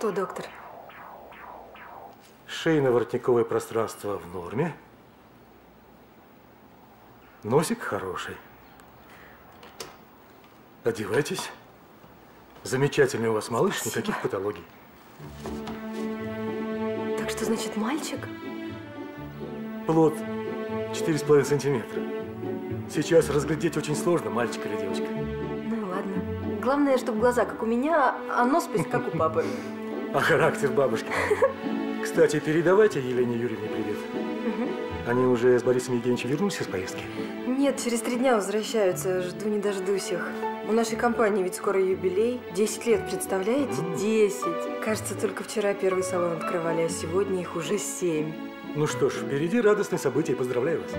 Что, доктор? Шейно-воротниковое пространство в норме. Носик хороший. Одевайтесь. Замечательный у вас малыш, Спасибо. никаких патологий. Так что значит мальчик? Плод 4,5 сантиметра. Сейчас разглядеть очень сложно, мальчик или девочка. Ну ладно. Главное, чтобы глаза как у меня, а нос пусть как у папы. А характер бабушки. Кстати, передавайте Елене Юрьевне привет. Они уже с Борисом Евгеньевичем вернулись из поездки? Нет, через три дня возвращаются. Жду не дождусь их. У нашей компании ведь скоро юбилей. Десять лет, представляете? Десять. Кажется, только вчера первый салон открывали, а сегодня их уже семь. Ну что ж, впереди радостное событие, поздравляю вас.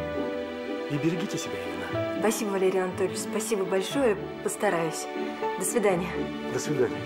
И берегите себя, Елена. Спасибо, Валерий Анатольевич. Спасибо большое. Постараюсь. До свидания. До свидания.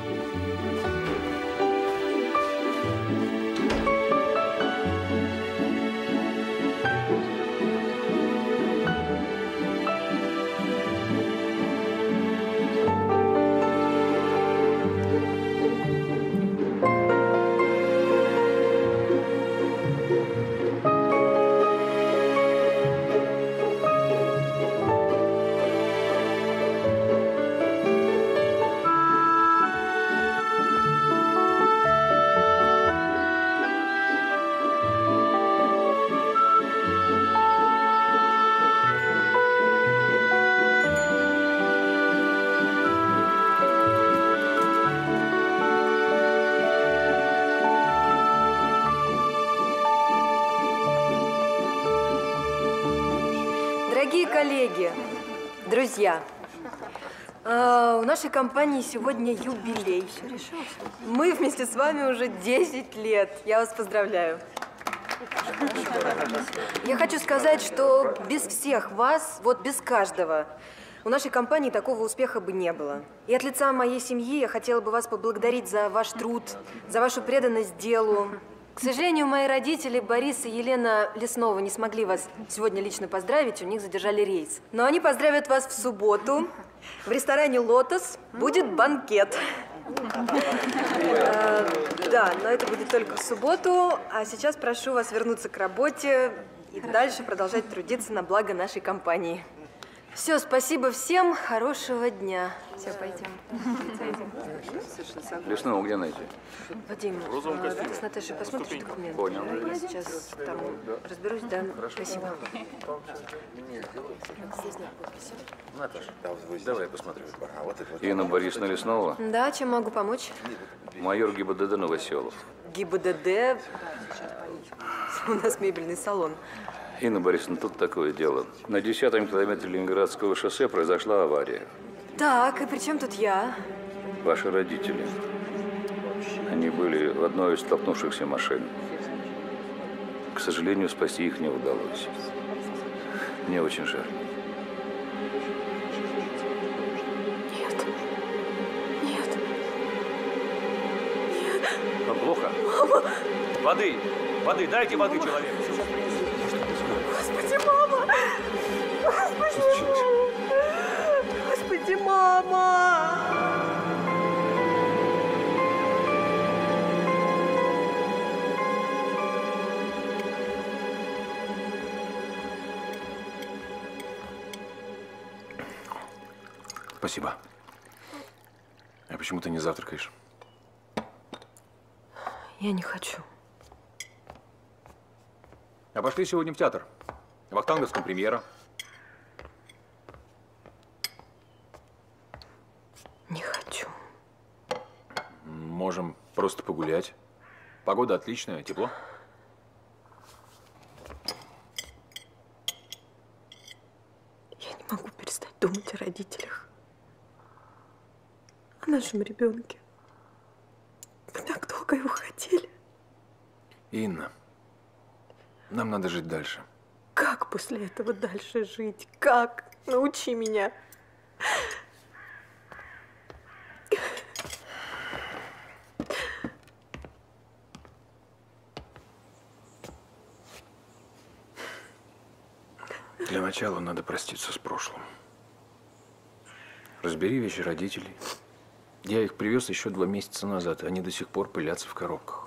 Друзья, а, у нашей компании сегодня юбилей. Мы вместе с вами уже 10 лет. Я вас поздравляю. Я хочу сказать, что без всех вас, вот без каждого, у нашей компании такого успеха бы не было. И от лица моей семьи я хотела бы вас поблагодарить за ваш труд, за вашу преданность делу. К сожалению, мои родители Борис и Елена Леснова не смогли вас сегодня лично поздравить, у них задержали рейс. Но они поздравят вас в субботу. В ресторане «Лотос» будет банкет. Э, Да, но это будет только в субботу. А сейчас прошу вас вернуться к работе и дальше продолжать трудиться на благо нашей компании. Все, спасибо всем, хорошего дня. Все, пойдем. Лесного где найти? Вадим, ты с Наташей посмотришь документы? Понял. Я сейчас там разберусь, да? Спасибо. Давай посмотрю. Инна Борисовна Леснова, Да, чем могу помочь? майор ГИБДД Новоселов. ГИБДД. У нас мебельный салон. Инна Борисовна, тут такое дело. На десятом километре Ленинградского шоссе произошла авария. Так, и при чем тут я? Ваши родители. Они были в одной из столкнувшихся машин. К сожалению, спасти их не удалось. Мне очень жаль. Нет. Нет. Вам плохо? Воды! Воды! Дайте воды человеку! Господи, мама! Господи, мама! Господи, мама! Спасибо. А почему ты не завтракаешь? Я не хочу. А пошли сегодня в театр. В Ахтанговском премьера. Не хочу. Можем просто погулять. Погода отличная, тепло. Я не могу перестать думать о родителях. О нашем ребенке. Мы так долго его хотели. Инна, нам надо жить дальше. Как после этого дальше жить? Как? Научи меня. Для начала надо проститься с прошлым. Разбери вещи родителей Я их привез еще два месяца назад, они до сих пор пылятся в коробках.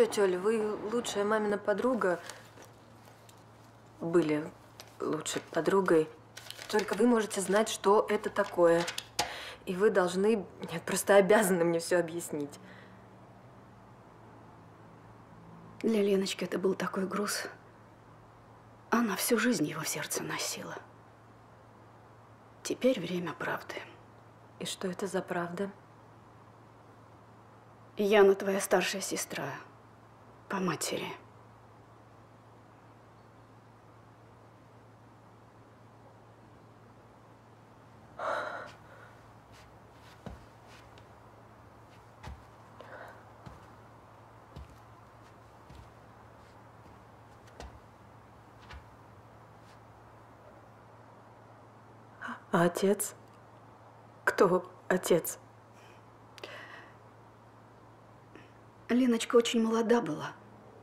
Тетя Оль, вы лучшая мамина подруга. Были лучшей подругой. Только вы можете знать, что это такое. И вы должны, нет, просто обязаны мне все объяснить. Для Леночки это был такой груз. Она всю жизнь его в сердце носила. Теперь время правды. И что это за правда? Яна твоя старшая сестра. По матери. А отец? Кто отец? Леночка очень молода была.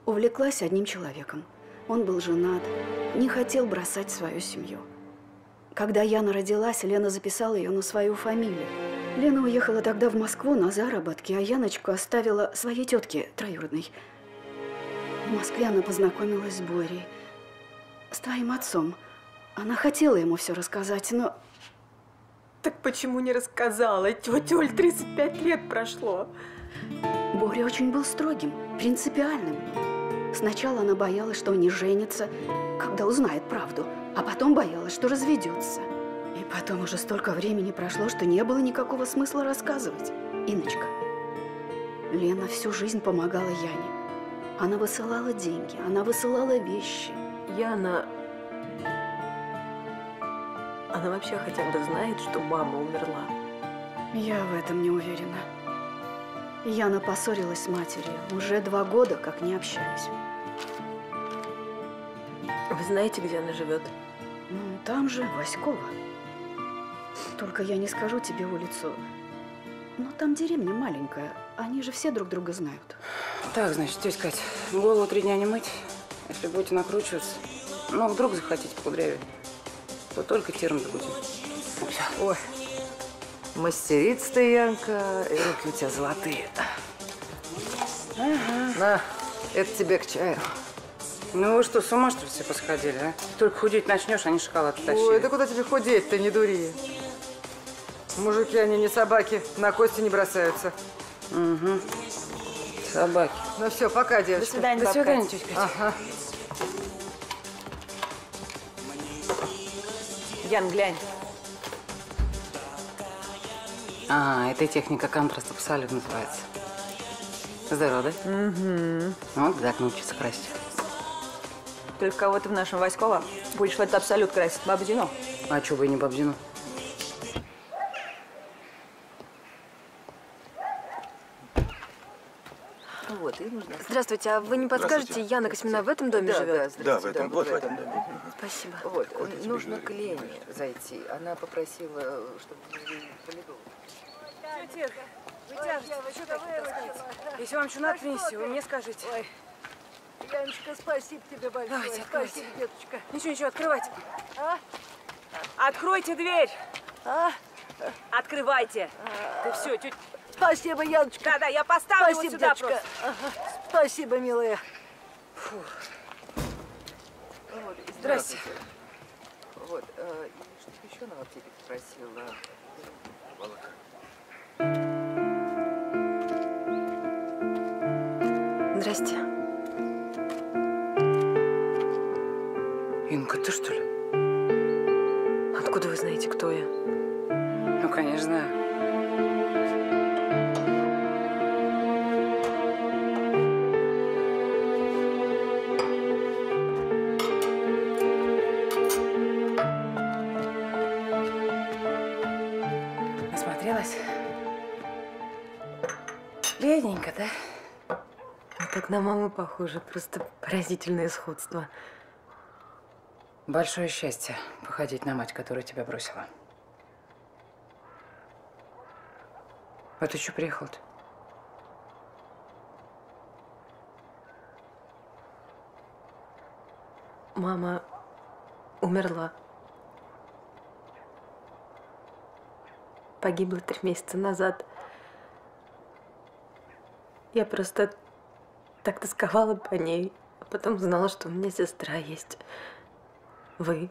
Увлеклась одним человеком. Он был женат, не хотел бросать свою семью. Когда Яна родилась, Лена записала ее на свою фамилию. Лена уехала тогда в Москву на заработки, а Яночку оставила своей тетке троюродной. В Москве она познакомилась с Борей, с твоим отцом. Она хотела ему все рассказать, но Так почему не рассказала? Тетя Оль, 35 лет прошло. Боря очень был строгим, принципиальным. Сначала она боялась, что он не женится, когда узнает правду, а потом боялась, что разведется. И потом уже столько времени прошло, что не было никакого смысла рассказывать. Иночка, Лена всю жизнь помогала Яне. Она высылала деньги, она высылала вещи. Яна... Она вообще хотя бы знает, что мама умерла. Я в этом не уверена. Яна поссорилась с матерью. Уже два года как не общались. Вы знаете, где она живет? Ну, там же, Васькова. Только я не скажу тебе улицу. Но там деревня маленькая. Они же все друг друга знают. Так, значит, тетя Кать, голову три дня не мыть. Если будете накручиваться, ну, вдруг захотите покудрявить, то только терм. Ну, всё. Ой, мастерица ты, Янка, и руки у тебя золотые. На, это тебе к чаю. Ну вы что, с ума что ли все посходили, а? Только худеть начнешь, они шоколад тащили. Ой, да куда тебе худеть-то, не дури. Мужики, они не собаки, на кости не бросаются. Собаки. Ну все, пока, девочка. До свидания, До свидания, тетя Катя. Ага. Ян, глянь. А, это техника контраста абсолют называется. Здорово, да? Угу. Вот так научиться красить. Только кого ты в нашем Васькова будешь в этот абсолют красить? Бабу Зину? А чё бы и не бабзину? Вот, и нужно... Здравствуйте, а вы не подскажете, Яна Косьмина в этом доме Да, живет? да, да, в этом, вот в этом доме. Спасибо. Вот, нужно к Лене зайти. Она попросила, чтобы полидол. Вытяжете, вы что так таскаете? Если вам что надо принести, вы мне скажите. Ой. Яночка, спасибо тебе большое. Давайте, откройте. Спасибо, деточка. Ничего, ничего, открывайте. А? Откройте дверь. А? Открывайте. Да все, тетя... Спасибо, Яночка. Да, да, я поставлю Спасибо, вот сюда деточка. просто. Ага. Спасибо, милая. Фу. Вот, Здрасте. Вот, э, что еще она в аптеке попросила? Здрасте. Инка, ты что ли? Откуда вы знаете, кто я? Ну, конечно, На маму похожи, просто поразительное сходство. Большое счастье походить на мать, которая тебя бросила. А ты что приехал-то? Мама умерла. Погибла три месяца назад. Я просто так тосковала по ней, а потом знала, что у меня сестра есть. Вы.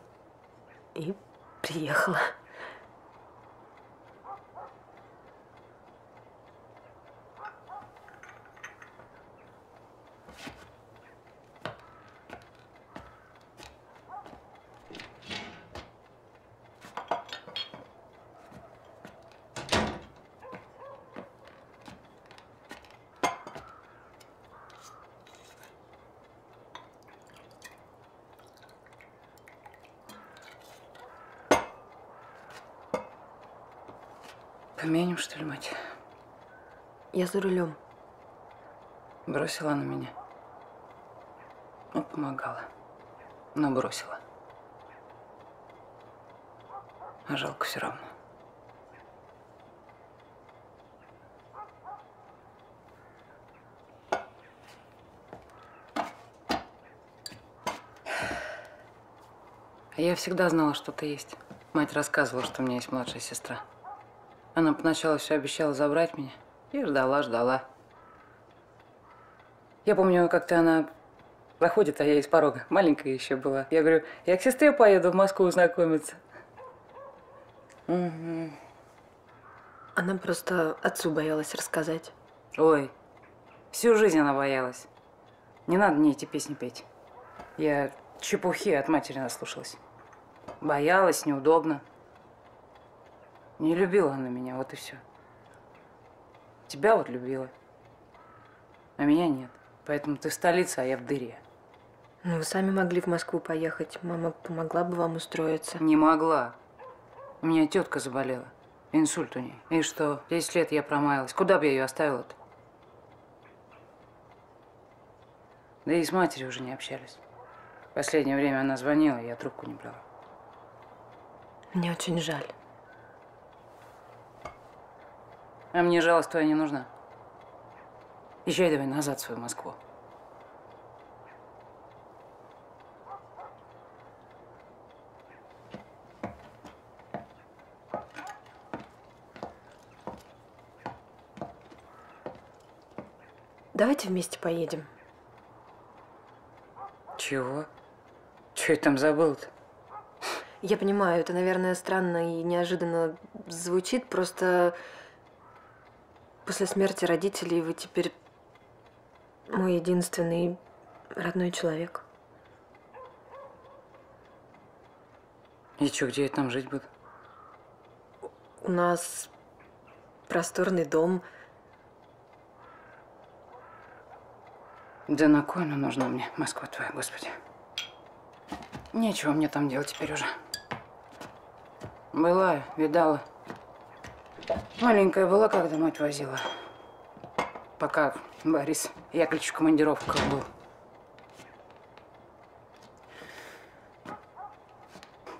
И приехала. Поменим, что ли, мать? Я за рулем. Бросила она меня. Ну, помогала. Но бросила. А жалко все равно. Я всегда знала, что ты есть. Мать рассказывала, что у меня есть младшая сестра. Она поначалу все обещала забрать меня. И ждала, ждала. Я помню, как-то она проходит, а я из порога. Маленькая еще была. Я говорю, я к сестре поеду в Москву знакомиться. Угу. Она просто отцу боялась рассказать. Ой, всю жизнь она боялась. Не надо мне эти песни петь. Я чепухи от матери наслушалась. Боялась, неудобно. Не любила она меня, вот и все. Тебя вот любила, а меня нет. Поэтому ты в столице, а я в дыре. Ну, вы сами могли в Москву поехать. Мама помогла бы вам устроиться. Не могла. У меня тетка заболела. Инсульт у ней. И что? Десять лет я промаялась. Куда бы я ее оставила-то? Да и с матерью уже не общались. В последнее время она звонила, я трубку не брала. Мне очень жаль. А мне жалость твоя не нужна. Езжай давай назад в свою Москву. Давайте вместе поедем. Чего? Че я там забыл-то? Я понимаю, это, наверное, странно и неожиданно звучит, просто после смерти родителей вы теперь мой единственный родной человек. И что, где я там жить буду? У нас просторный дом. Да на кой она нужна мне, Москва твоя, Господи? Нечего мне там делать теперь уже. Была, видала. Маленькая была, когда мать возила. пока Борис Яковлевич в командировках был.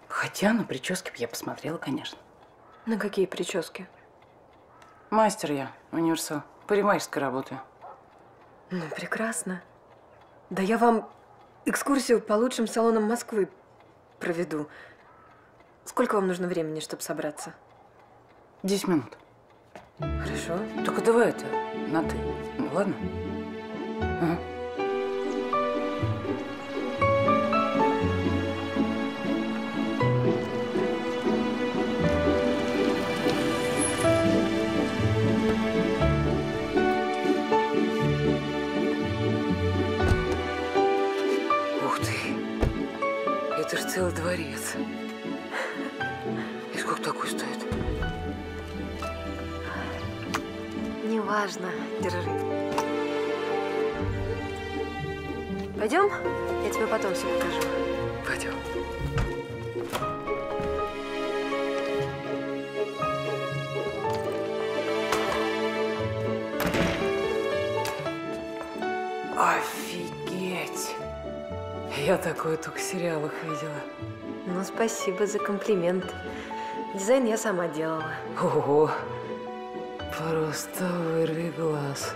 Хотя на прическе б я посмотрела, конечно. На какие прически? Мастер я, универсал. Парикмахерской работаю. Ну, прекрасно. Да я вам экскурсию по лучшим салонам Москвы проведу. Сколько вам нужно времени, чтобы собраться? Десять минут. Хорошо. Только давай это на ты. Ну, ладно? Ага. Ух ты! Это ж целый дворец. Неважно. Держи. Пойдем? Я тебе потом все покажу. Пойдем. Офигеть! Я такое только в сериалах видела. Ну, спасибо за комплимент. Дизайн я сама делала. Ого! Просто вырви глаз.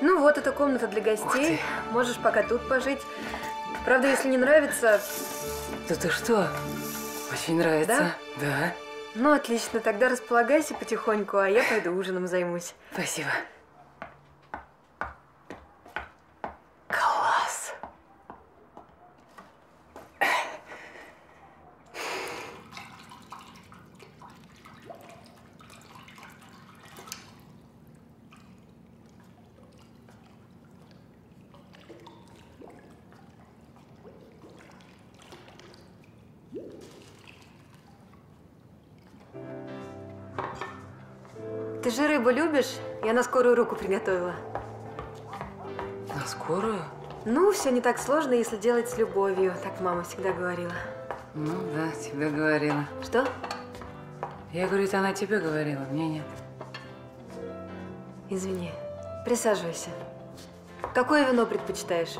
Ну вот, это комната для гостей. Можешь пока тут пожить. Правда, если не нравится... Да ты что? Очень нравится. Да? Ну, отлично. Тогда располагайся потихоньку, а я пойду ужином займусь. Спасибо. Скорую руку приготовила. На скорую? Ну, все не так сложно, если делать с любовью. Так мама всегда говорила. Ну да, тебе говорила. Что? Я говорю, это она тебе говорила, мне нет. Извини. Присаживайся. Какое вино предпочитаешь?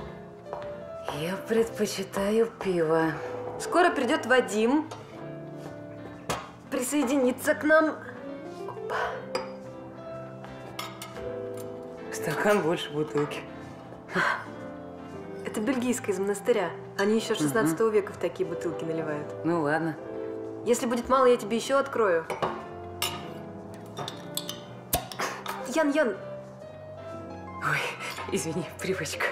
Я предпочитаю пиво. Скоро придет Вадим. Присоединиться к нам. Стакан больше бутылки. Это бельгийская из монастыря. Они еще 16 века в такие бутылки наливают. Ну ладно. Если будет мало, я тебе еще открою. Ян, Ян, Ой, извини, привычка.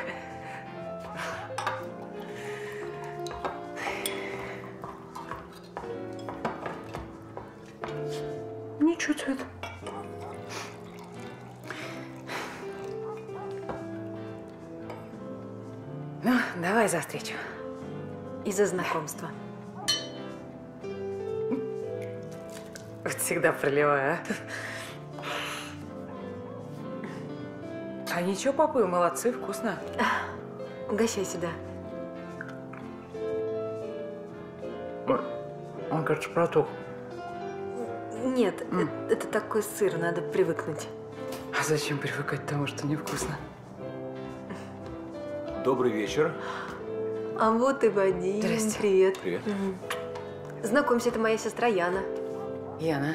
Давай за встречу. и за знакомство. Вот всегда проливаю, а. А ничего, папы, молодцы, вкусно. Угощайся, да. Он, кажется, протух. Нет, э- это такой сыр, надо привыкнуть. А зачем привыкать к тому, что невкусно? Добрый вечер. А вот и Вадим. Здрасте. Привет. Привет. Знакомься, это моя сестра Яна. Яна.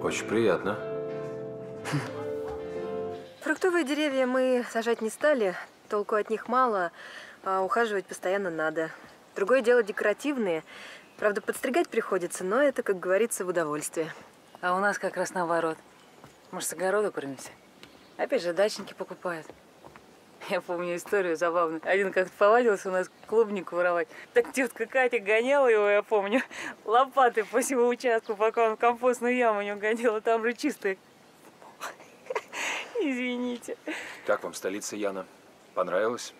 Очень приятно. Фруктовые деревья мы сажать не стали, толку от них мало, а ухаживать постоянно надо. Другое дело декоративные. Правда, подстригать приходится, но это, как говорится, в удовольствие. А у нас как раз наоборот. Может, с огорода кормимся? Опять же, дачники покупают. Я помню историю забавную. Один как-то повадился у нас клубнику воровать. Так тетка Катя гоняла его, я помню, лопатой по всему участку, пока он в компостную яму не угодил, а там же чистый. Извините. Как вам столица, Яна? Понравилось?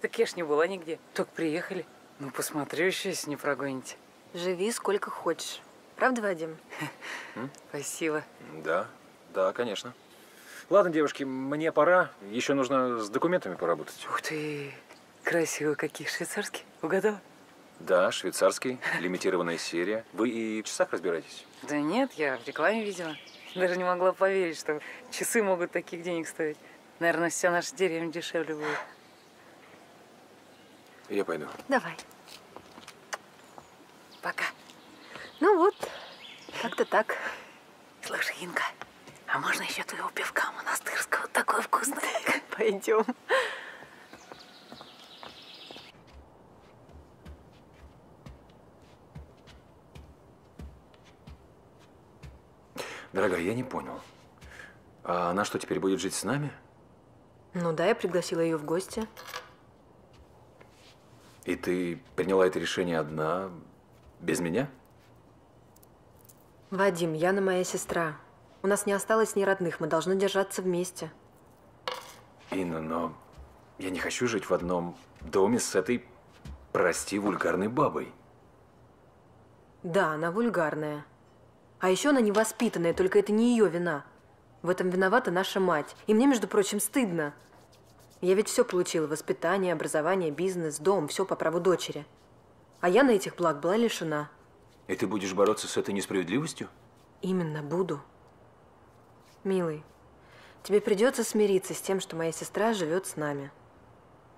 Так я ж не была нигде. Только приехали. Ну, посмотрю еще, если не прогоните. Живи сколько хочешь. Правда, Вадим? Спасибо. Да, да, конечно. Ладно, девушки, мне пора. Еще нужно с документами поработать. Ух ты, красивые какие, швейцарские. Угадала? Да, швейцарский, лимитированная серия. Вы и в часах разбираетесь? Да нет, я в рекламе видела. Даже не могла поверить, что часы могут таких денег стоить. Наверное, вся наша деревня дешевле будет. Я пойду. Давай. Пока. Ну вот, как-то так. Слушай, Инка, а можно еще твоего пивка монастырского? Такое вкусное. Пойдем. Дорогая, я не понял. А она что, теперь будет жить с нами? Ну да, я пригласила ее в гости. И ты приняла это решение одна, без меня? Вадим, Яна моя сестра. У нас не осталось ни родных, мы должны держаться вместе. Инна, но я не хочу жить в одном доме с этой, прости, вульгарной бабой. Да, она вульгарная. А еще она невоспитанная, только это не ее вина. В этом виновата наша мать. И мне, между прочим, стыдно. Я ведь все получила. Воспитание, образование, бизнес, дом. Все по праву дочери. А я на этих благ была лишена. И ты будешь бороться с этой несправедливостью? Именно буду. Милый, тебе придется смириться с тем, что моя сестра живет с нами.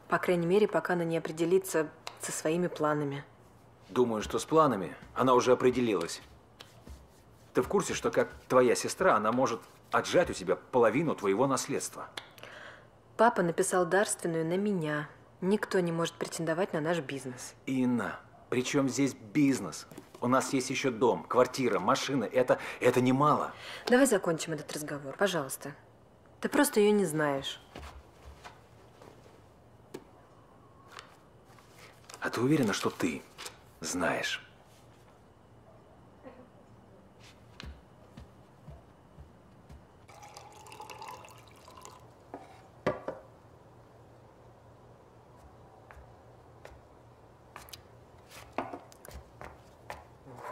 По крайней мере, пока она не определится со своими планами. Думаю, что с планами она уже определилась. Ты в курсе, что как твоя сестра, она может отжать у тебя половину твоего наследства? Папа написал дарственную на меня. Никто не может претендовать на наш бизнес. Инна, причем здесь бизнес? У нас есть еще дом, квартира, машина. Это, это немало. Давай закончим этот разговор, пожалуйста. Ты просто ее не знаешь. А ты уверена, что ты знаешь?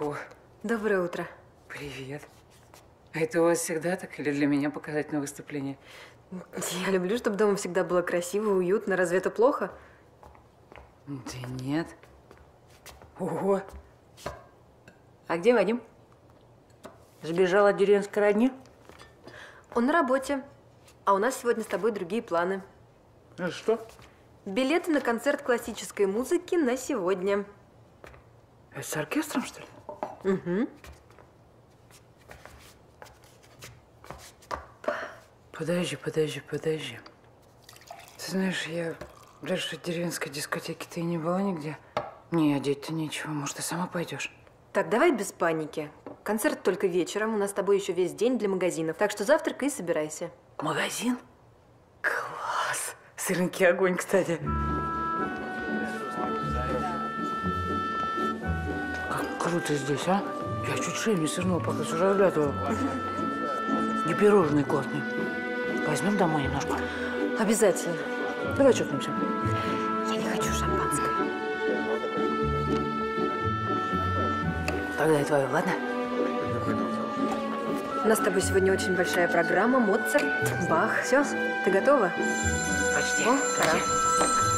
Ого, Доброе утро. привет. А это у вас всегда так или для меня показательное выступление? Я люблю, чтобы дома всегда было красиво, уютно. Разве это плохо? Да нет. Ого. А где Вадим? Сбежал от деревенской родни? Он на работе. А у нас сегодня с тобой другие планы. Ну что? Билеты на концерт классической музыки на сегодня. Это с оркестром, что ли? Угу. Подожди, подожди, подожди. Ты знаешь, я раньше в деревенской дискотеке-то и не была нигде. Не, одеть-то нечего. Может, ты сама пойдешь? Так, давай без паники. Концерт только вечером. У нас с тобой еще весь день для магазинов. Так что завтракай и собирайся. Магазин? Класс! Сырники огонь, кстати. Как круто здесь, а? Я чуть шею не свернул, пока все разглядывал. И пирожные классные. Возьмем домой немножко. Обязательно. Давай чокнемся. Я не хочу шампанское. Тогда и твое, ладно? У нас с тобой сегодня очень большая программа. Моцарт, Бах. Все, ты готова? Почти. О, пора. Давай.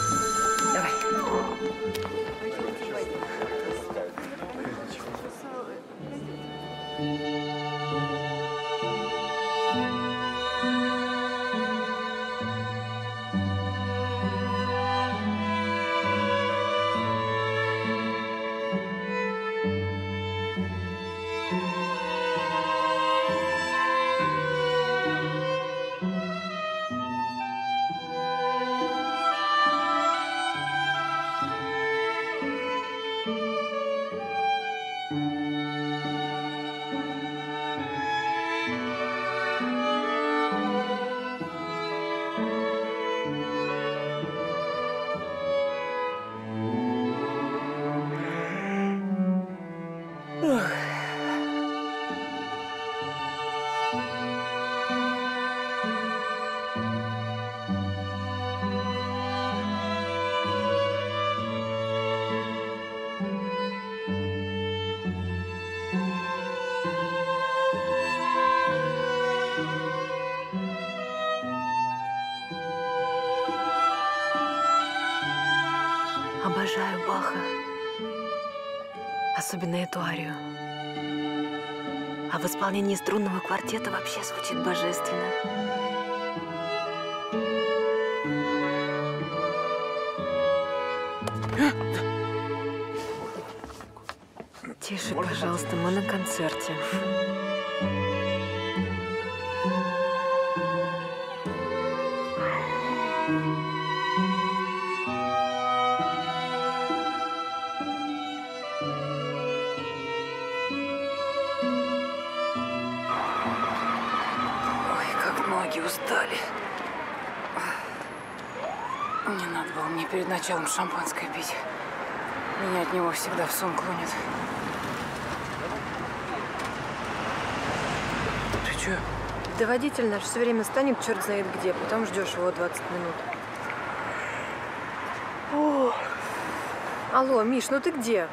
Исполнении струнного квартета вообще звучит божественно. Тише, пожалуйста, мы на концерте. Не надо было мне перед началом шампанское пить. Меня от него всегда в сон клонит. Ты чё? Да водитель наш все время станет черт знает где, потом ждешь его 20 минут. О, алло, Миш, ну ты где?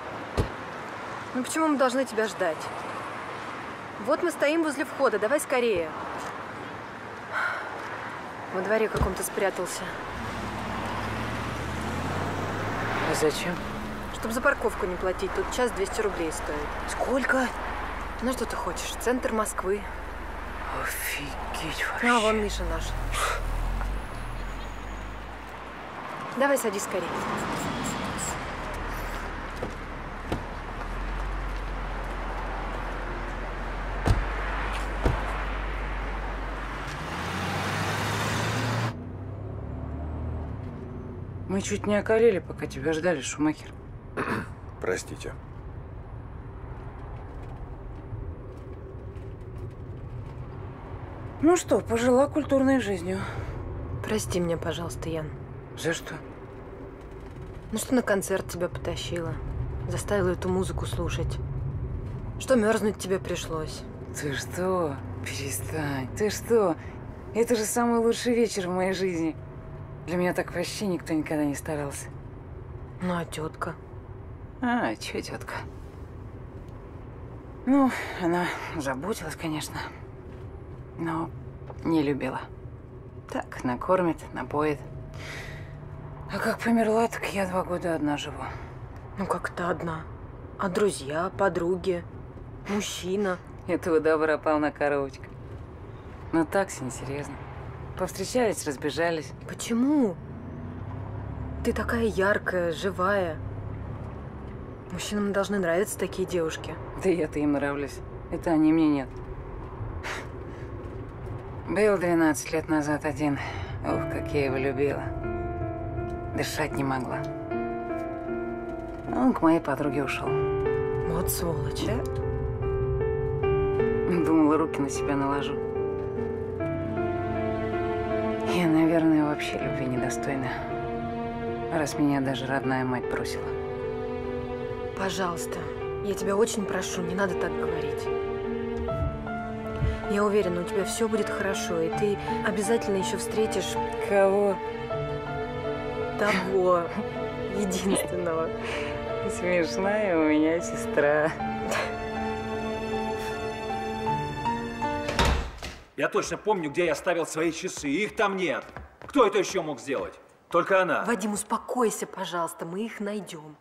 Ну почему мы должны тебя ждать? Вот мы стоим возле входа, давай скорее. Во дворе каком-то спрятался. А зачем? Чтобы за парковку не платить, тут час 200 рублей стоит. Сколько? Ну что ты хочешь, центр Москвы. Офигеть вообще. А, вон Миша наш. Давай садись скорее. Чуть не околели, пока тебя ждали, Шумахер. Простите. Ну что, пожила культурной жизнью. Прости меня, пожалуйста, Ян. За что? Ну что на концерт тебя потащила? Заставила эту музыку слушать. Что мерзнуть тебе пришлось? Ты что? Перестань. Ты что? Это же самый лучший вечер в моей жизни. Для меня так вообще никто никогда не старался. Ну, а тетка? А, чё тетка? Ну, она заботилась, конечно, но не любила. Так, накормит, напоит. А как померла, так я два года одна живу. Ну, как то одна. А друзья, подруги, мужчина? Этого добра полна коробочка. Ну так, все несерьезно. Повстречались, разбежались. Почему? Ты такая яркая, живая. Мужчинам должны нравиться такие девушки. Да я-то им нравлюсь. Это они мне нет. Был 12 лет назад один. Ух, как я его любила. Дышать не могла. Он к моей подруге ушел. Вот сволочь. Да? Думала, руки на себя наложу. Наверное, вообще любви недостойна. Раз меня даже родная мать бросила. Пожалуйста, я тебя очень прошу, не надо так говорить. Я уверена, у тебя все будет хорошо, и ты обязательно еще встретишь Кого? того единственного. Смешная у меня сестра. Я точно помню, где я оставил свои часы. Их там нет. Кто это еще мог сделать? Только она. Вадим, успокойся, пожалуйста, мы их найдем.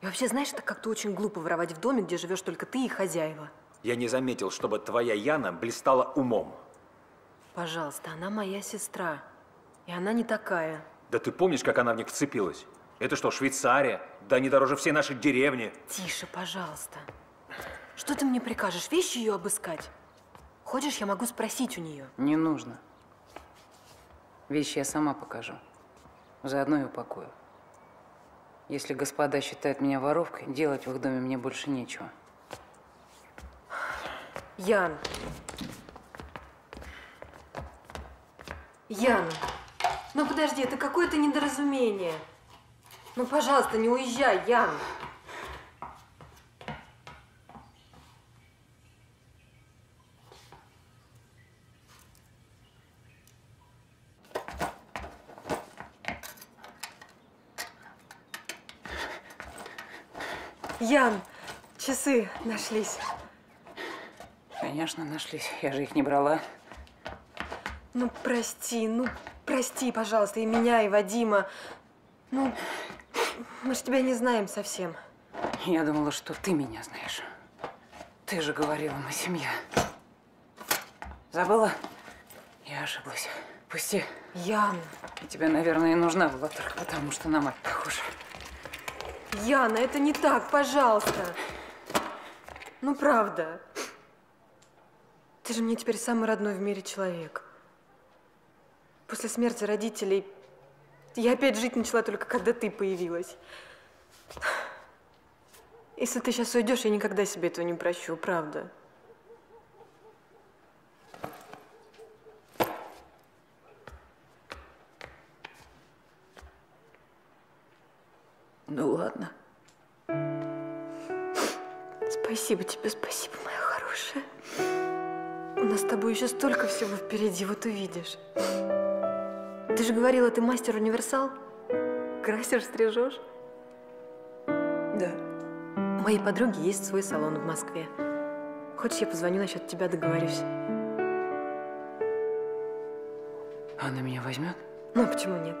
И вообще, знаешь, это как-то очень глупо воровать в доме, где живешь только ты и хозяева. Я не заметил, чтобы твоя Яна блистала умом. Пожалуйста, она моя сестра. И она не такая. Да ты помнишь, как она в них вцепилась? Это что, Швейцария? Да не дороже всей нашей деревни. Тише, пожалуйста. Что ты мне прикажешь? Вещи ее обыскать? Хочешь, я могу спросить у нее? Не нужно. Вещи я сама покажу. Заодно и упакую. Если господа считают меня воровкой, делать в их доме мне больше нечего. Ян. Ян, ну подожди, это какое-то недоразумение. Ну, пожалуйста, не уезжай, Ян часы нашлись. Конечно, нашлись. Я же их не брала. Ну, прости, ну, прости, пожалуйста, и меня, и Вадима. Ну, мы же тебя не знаем совсем. Я думала, что ты меня знаешь. Ты же говорила, мы семья. Забыла? Я ошиблась. Пусти. Яна. И тебе, наверное, и нужна была только потому, что на мать похожа. Яна, это не так, пожалуйста. Ну, правда. Ты же мне теперь самый родной в мире человек. После смерти родителей я опять жить начала только когда ты появилась. Если ты сейчас уйдешь, я никогда себе этого не прощу, правда. Ну ладно. Спасибо тебе, спасибо, моя хорошая. У нас с тобой еще столько всего впереди, вот увидишь. Ты же говорила, ты мастер-универсал? Красишь, стрижешь? Да. У моей подруги есть свой салон в Москве. Хочешь, я позвоню насчет тебя, договорюсь? Она меня возьмет? Ну, а почему нет?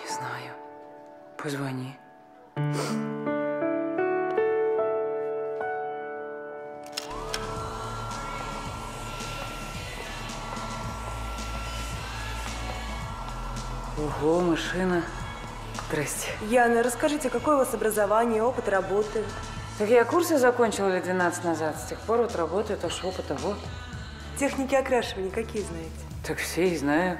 Не знаю. Позвони. Ого, машина. Здрасте. Яна, расскажите, какое у вас образование, опыт работы? Так я курсы закончила лет 12 назад. С тех пор вот работаю, тоже опыта вот. Техники окрашивания какие знаете? Так все и знаю.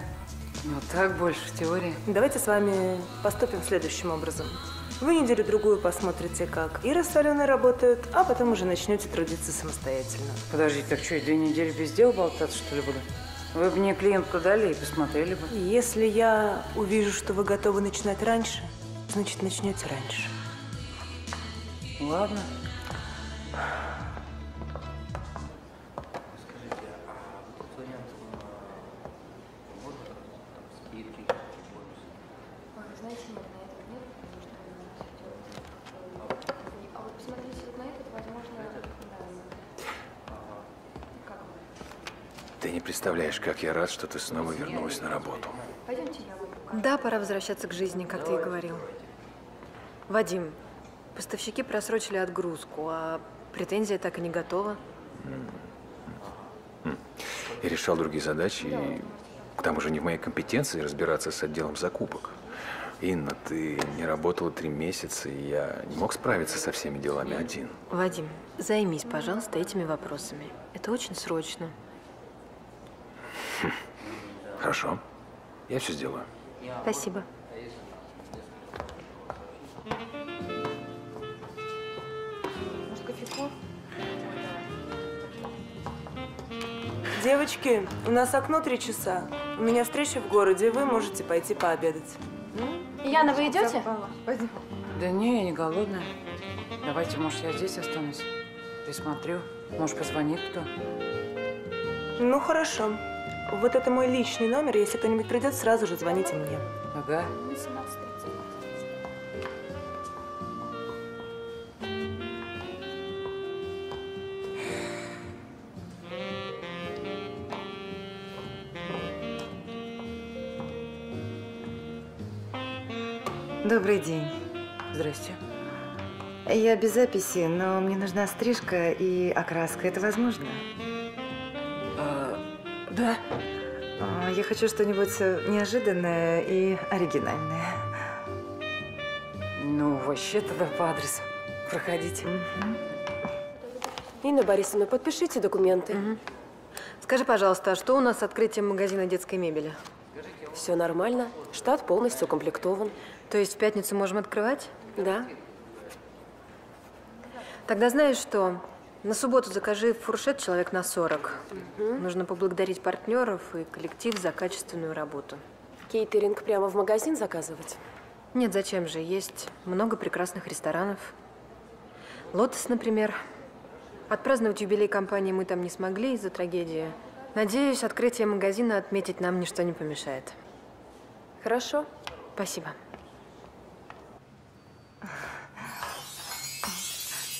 Ну так больше в теории. Давайте с вами поступим следующим образом. Вы неделю-другую посмотрите, как Ира с Аленой работают, а потом уже начнете трудиться самостоятельно. Подождите, так что, я две недели без дела болтаться, что ли, буду? Вы бы мне клиентку дали и посмотрели бы. Если я увижу, что вы готовы начинать раньше, значит, начнете раньше. Ладно. Как я рад, что ты снова вернулась на работу. Да, пора возвращаться к жизни, как ты и говорил. Вадим, поставщики просрочили отгрузку, а претензия так и не готова. Я решал другие задачи, и к тому же не в моей компетенции разбираться с отделом закупок. Инна, ты не работала три месяца, и я не мог справиться со всеми делами один. Вадим, займись, пожалуйста, этими вопросами. Это очень срочно. Хорошо, я все сделаю. Спасибо. Может, кофейку? Девочки, у нас окно три часа. У меня встреча в городе, вы можете пойти пообедать. Яна, вы идете? Да не, я не голодная. Давайте, может, я здесь останусь. Присмотрю. Может, позвонит кто. Ну, хорошо. Вот это мой личный номер. Если кто-нибудь придет, сразу же звоните мне. Ага. Добрый день. Здрасте. Я без записи, но мне нужна стрижка и окраска. Это возможно? Да. А, Я хочу что-нибудь э, неожиданное и оригинальное. Ну, вообще тогда по адресу. Проходите. Инна Борисовна, подпишите документы. Скажи, пожалуйста, а что у нас с открытием магазина детской мебели? Все нормально. Штат полностью укомплектован. То есть в пятницу можем открывать? Да. Тогда знаешь что? На субботу закажи фуршет человек на 40. Нужно поблагодарить партнеров и коллектив за качественную работу. Кейтеринг прямо в магазин заказывать? Нет, зачем же? Есть много прекрасных ресторанов. Лотос, например. Отпраздновать юбилей компании мы там не смогли из-за трагедии. Надеюсь, открытие магазина отметить нам ничто не помешает. Хорошо. Спасибо.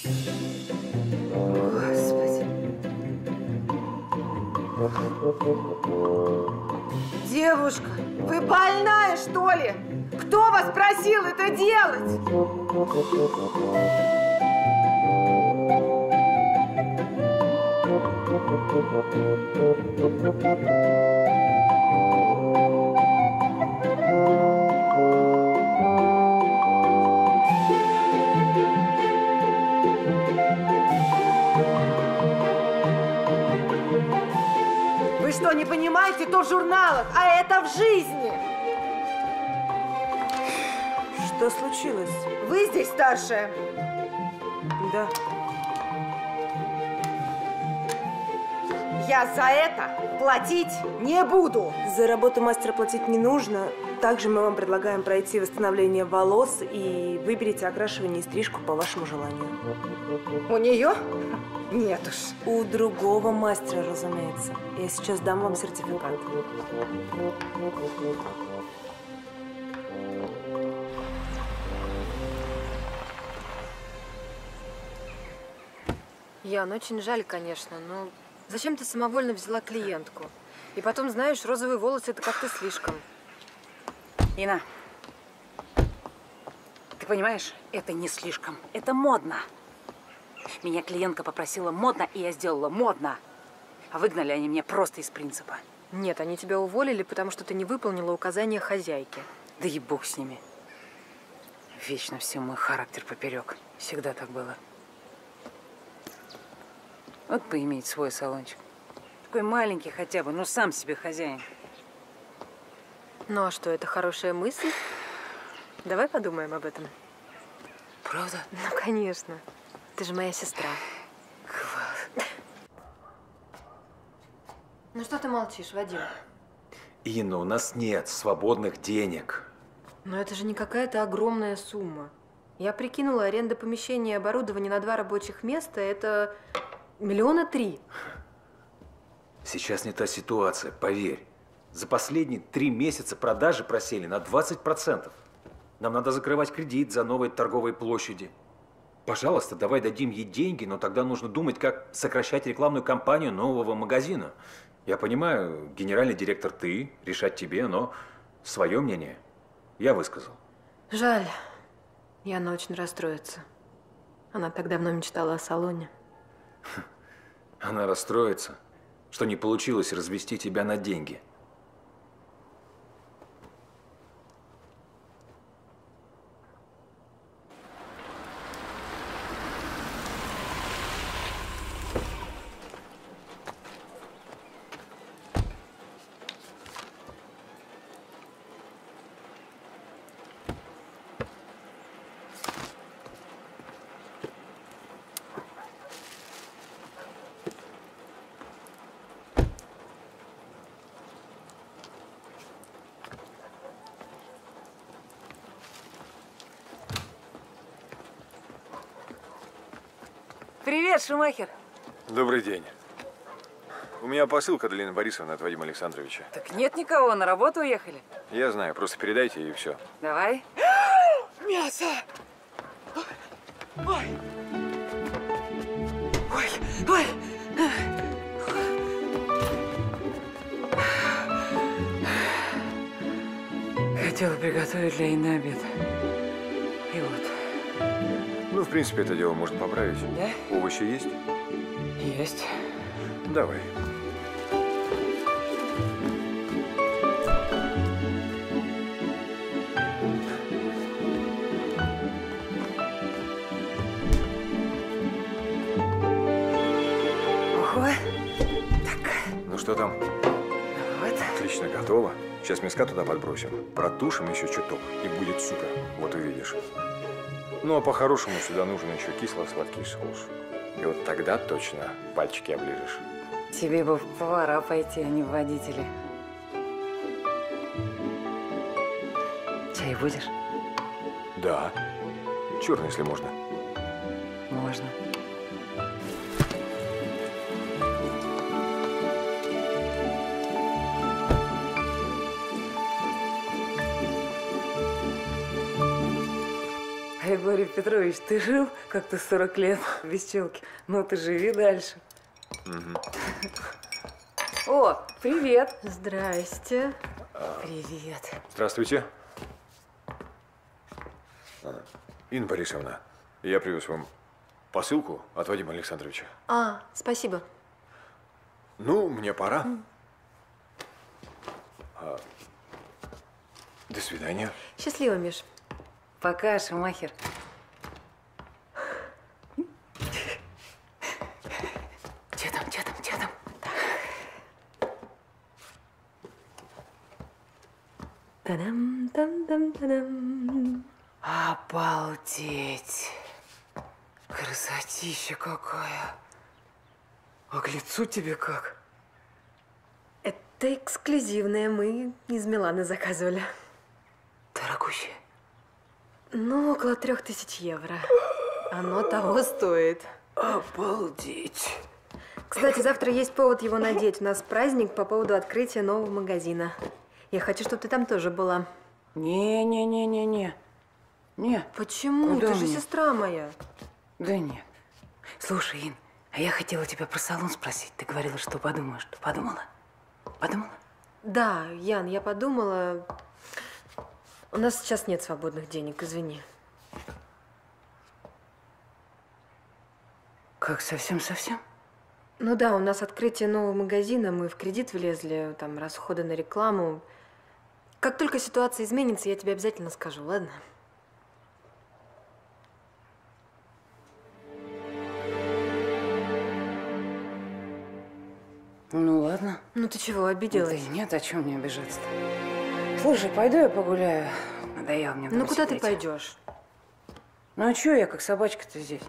Господи. Девушка, вы больная, что ли? Кто вас просил это делать? понимаете, то в журналах, а это в жизни. Что случилось? Вы здесь старшая? Да. Я за это платить не буду. За работу мастера платить не нужно. Также мы вам предлагаем пройти восстановление волос и выберите окрашивание и стрижку по вашему желанию. У нее? Нет уж. У другого мастера, разумеется. Я сейчас дам вам сертификат. Ян, очень жаль, конечно, но зачем ты самовольно взяла клиентку? И потом, знаешь, розовые волосы – это как-то слишком. Ина, ты понимаешь, это не слишком. Это модно. Меня клиентка попросила модно, и я сделала модно. А выгнали они меня просто из принципа. Нет, они тебя уволили, потому что ты не выполнила указания хозяйки. Да и бог с ними. Вечно всем мой характер поперек. Всегда так было. Вот поиметь свой салончик. Такой маленький хотя бы, но сам себе хозяин. Ну а что, это хорошая мысль? Давай подумаем об этом. Правда? Ну, конечно. Ты же моя сестра. Класс. Ну что ты молчишь, Вадим? Инна, у нас нет свободных денег. Но это же не какая-то огромная сумма. Я прикинула, аренда помещения и оборудования на два рабочих места – это миллиона три. Сейчас не та ситуация, поверь. За последние три месяца продажи просели на 20%. Нам надо закрывать кредит за новые торговые площади. Пожалуйста, давай дадим ей деньги, но тогда нужно думать, как сокращать рекламную кампанию нового магазина. Я понимаю, генеральный директор ты, решать тебе, но свое мнение я высказал. Жаль. Яна очень расстроится. Она так давно мечтала о салоне. Она расстроится, что не получилось развести тебя на деньги. Привет, Шумахер. Добрый день. У меня посылка для Лены Борисовны от Вадима Александровича. Так нет никого, на работу уехали. Я знаю, просто передайте и все. Давай. Мясо! Ой! Ой, ой! Хотела приготовить для Инны обед. И вот. Ну, в принципе, это дело можно поправить. Да? Овощи есть? Есть. Давай. Ого. Ну что там? Вот. Отлично, готово. Сейчас мяска туда подбросим. Протушим еще чуток, и будет супер. Вот увидишь. Ну, а по-хорошему сюда нужен еще кисло-сладкий соус. И вот тогда точно пальчики оближешь. Тебе бы в повара пойти, а не в водители. Чай будешь? Да. Черный, если можно. Можно. Петрович, ты жил как-то 40 лет без челки. Ну ты живи дальше. Мгм. О, привет. Здрасте. Привет. Здравствуйте. А, Инна Борисовна, я привез вам посылку от Вадима Александровича. А, спасибо. Ну, мне пора. А, До свидания. Счастливо, Миш. Пока, Шумахер. Че там, че там, че там? Та-дам, там-дам, та-дам. Обалдеть. Красотища какая. А к лицу тебе как? Это эксклюзивное. Мы из Милана заказывали. Дорогущее. Ну, около трех тысяч евро. Оно того стоит. Обалдеть. Кстати, завтра есть повод его надеть. У нас праздник по поводу открытия нового магазина. Я хочу, чтобы ты там тоже была. Не-не-не-не-не. Не. Почему? Куда ты же мне? сестра моя. Да нет. Слушай, Ин, а я хотела тебя про салон спросить. Ты говорила, что подумаешь. Что подумала? Подумала? Да, Ян, я подумала... У нас сейчас нет свободных денег, извини. Как, совсем-совсем? Ну да, у нас открытие нового магазина, мы в кредит влезли, там расходы на рекламу. Как только ситуация изменится, я тебе обязательно скажу, ладно? Ну ладно. Ну ты чего, обиделась? Да нет, о чем мне обижаться-то? Слушай, пойду я погуляю. Надоело мне Ну куда ты сидеть. пойдешь? Ну а чё я, как собачка-то здесь?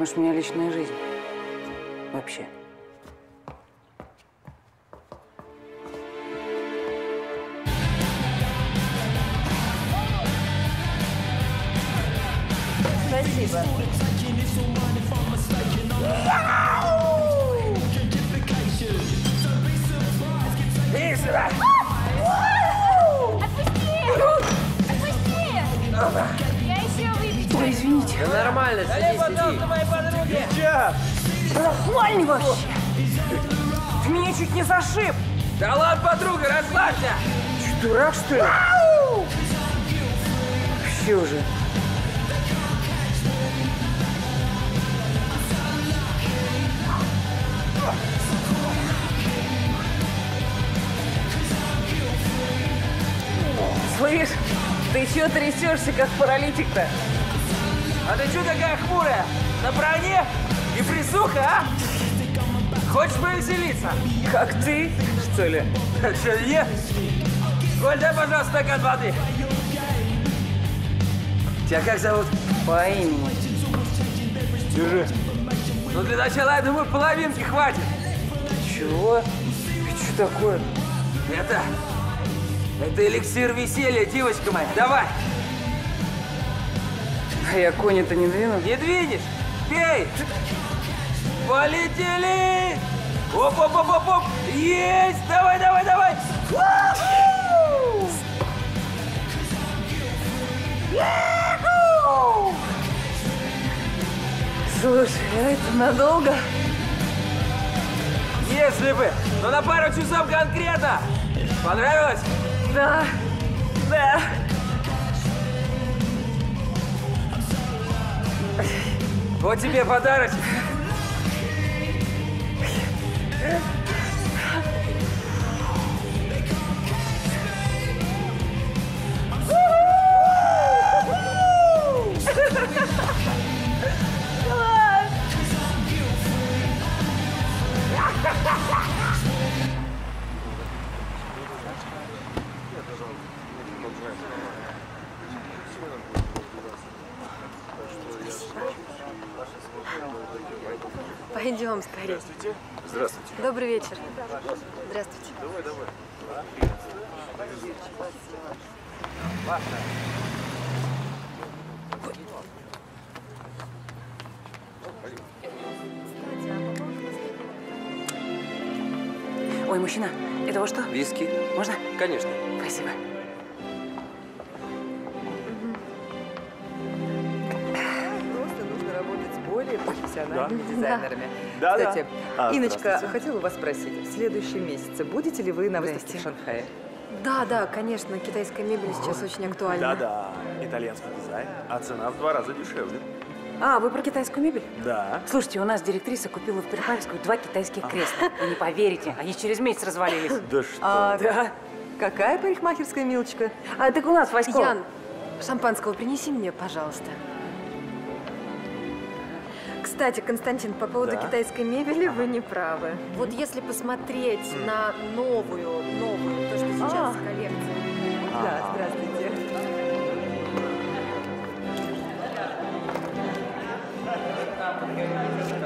Может, у меня личная жизнь? Вообще. Спасибо. Я еще выпью. Ой, извините. Да нормально, сиди, сиди. моей подруге! Нахуй вообще! Ты меня чуть не зашиб! Да ладно, подруга, расслабься! Че, дурак, что ли? Все уже. Слышь, ты чё трясешься, как паралитик-то? А ты что такая хмурая? На броне? И присуха, а? Хочешь повеселиться? Как ты, что ли? Что, нет? Коль, дай, пожалуйста, стакан воды. Тебя как зовут? По имени. Держи. Ну, для начала, я думаю, половинки хватит. Чего? Что такое? Это... Это эликсир веселья, девочка моя. Давай. А я кони-то не двину. Не двинешь? Пей! Полетели! Оп-оп-оп-оп-оп! Есть! Давай, давай, давай! Слушай, а это надолго? Если бы! Но на пару часов конкретно! Понравилось? Да, да. Вот тебе подарочек. Пойдем Здравствуйте. Добрый вечер. Здравствуйте. Давай, давай. Ой, мужчина, это во что? Виски. Можно? Конечно. Спасибо. Просто нужно работать с более профессиональными Да. дизайнерами. Да, да. Кстати, А, Иночка, хотела вас спросить, в следующем месяце будете ли вы на выставке в Шанхае? Да, да, конечно, китайская мебель сейчас очень актуальна. Да-да, итальянский дизайн, а цена в два раза дешевле. А, вы про китайскую мебель? Да. Слушайте, у нас директриса купила в Перепальскую два китайских кресла. Вы не поверите, они через месяц развалились. Да что? А, да. Какая парикмахерская, милочка? А так у нас в Ян, шампанского принеси мне, пожалуйста. Кстати, Константин, по поводу Да? китайской мебели вы не правы. Вот если посмотреть на новую, новую, то, что сейчас А. в коллекции. Да, здравствуйте. Да-да-да. И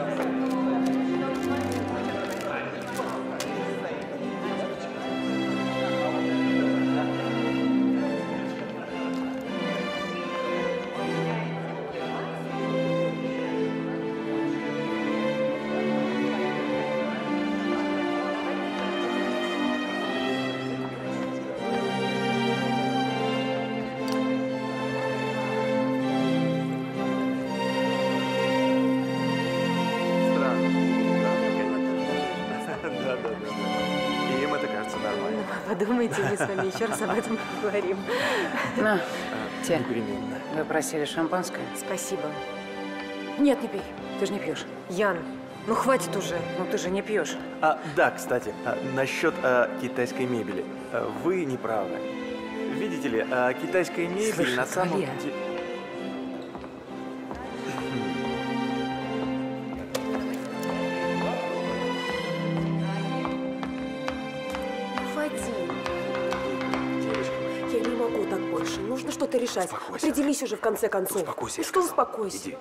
еще раз об этом поговорим. На, те. Непременно. Вы просили шампанское? Спасибо. Нет, не пей. Ты же не пьешь. Ян, ну хватит уже. Ну ты же не пьешь. А, да, кстати, а, насчет а, китайской мебели. А, Вы не правы. Видите ли, а, китайская мебель Слышь, на самом деле... что-то решать. Определись уже в конце концов. Успокойся, И я что успокойся? Иди.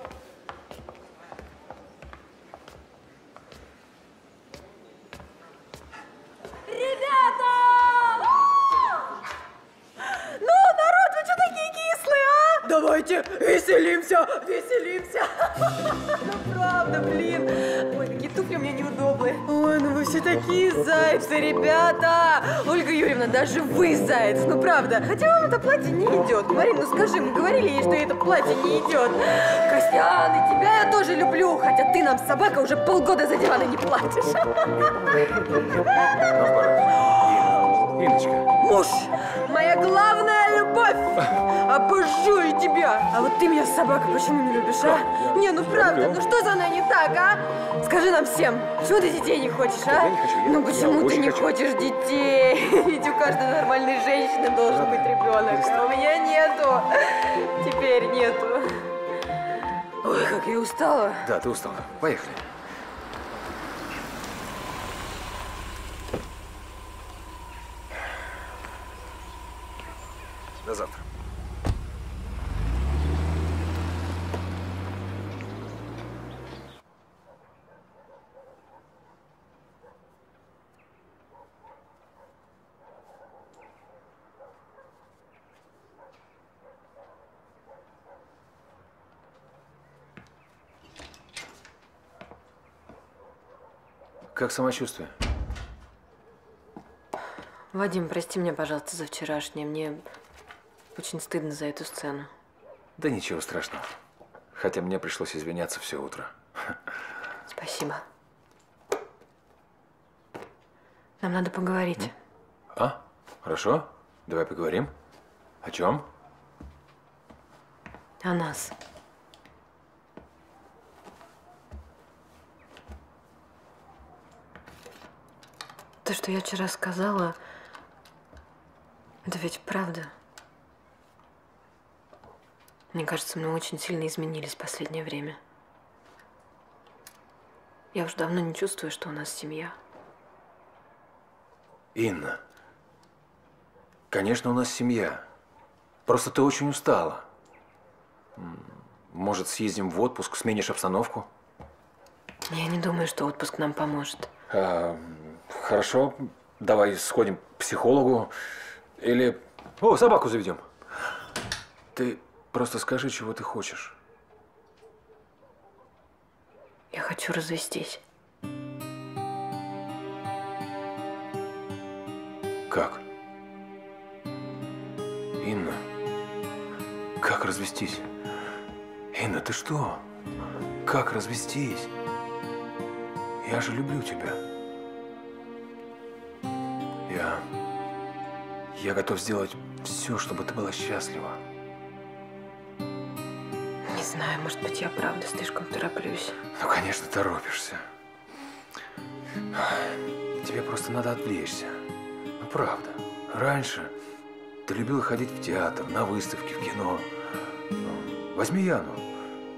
Даже вы заяц, ну правда. Хотя вам это платье не идет. Марин, ну скажи, мы говорили ей, что ей это платье не идет. Костян, и тебя я тоже люблю, хотя ты нам, собака, уже полгода за диваны не платишь. Иночка. Муж, моя главная любовь! Обожаю тебя! А вот ты меня, собака, почему не любишь, а? Не, ну правда, ну что за мной не так, а? Скажи нам всем, почему ты детей не хочешь, а? Я не хочу, я- Ну я почему ты очень не хочу. хочешь детей? Ведь у каждой нормальной женщины должен быть ребенок, а у меня нету. Теперь нету. Ой, как я устала. Да, ты устала. Поехали. До завтра. Как самочувствие? Вадим, прости меня, пожалуйста, за вчерашнее. Мне очень стыдно за эту сцену. Да ничего страшного. Хотя мне пришлось извиняться все утро. Спасибо. Нам надо поговорить. А? Хорошо. Давай поговорим. О чем? О нас. То, что я вчера сказала, это ведь правда. Мне кажется, мы очень сильно изменились в последнее время. Я уже давно не чувствую, что у нас семья. Инна. Конечно, у нас семья. Просто ты очень устала. Может, съездим в отпуск, сменишь обстановку? Я не думаю, что отпуск нам поможет. А, хорошо, давай сходим к психологу. Или... О, собаку заведем. Ты просто скажи, чего ты хочешь. Я хочу развестись. Как? Инна, как развестись? Инна, ты что? как развестись? Я же люблю тебя. Я готов сделать все, чтобы ты была счастлива. Не знаю, может быть, я правда слишком тороплюсь. Ну, конечно, торопишься. Тебе просто надо отвлечься. Ну, правда. Раньше ты любила ходить в театр, на выставки, в кино. Ну, Возьми Яну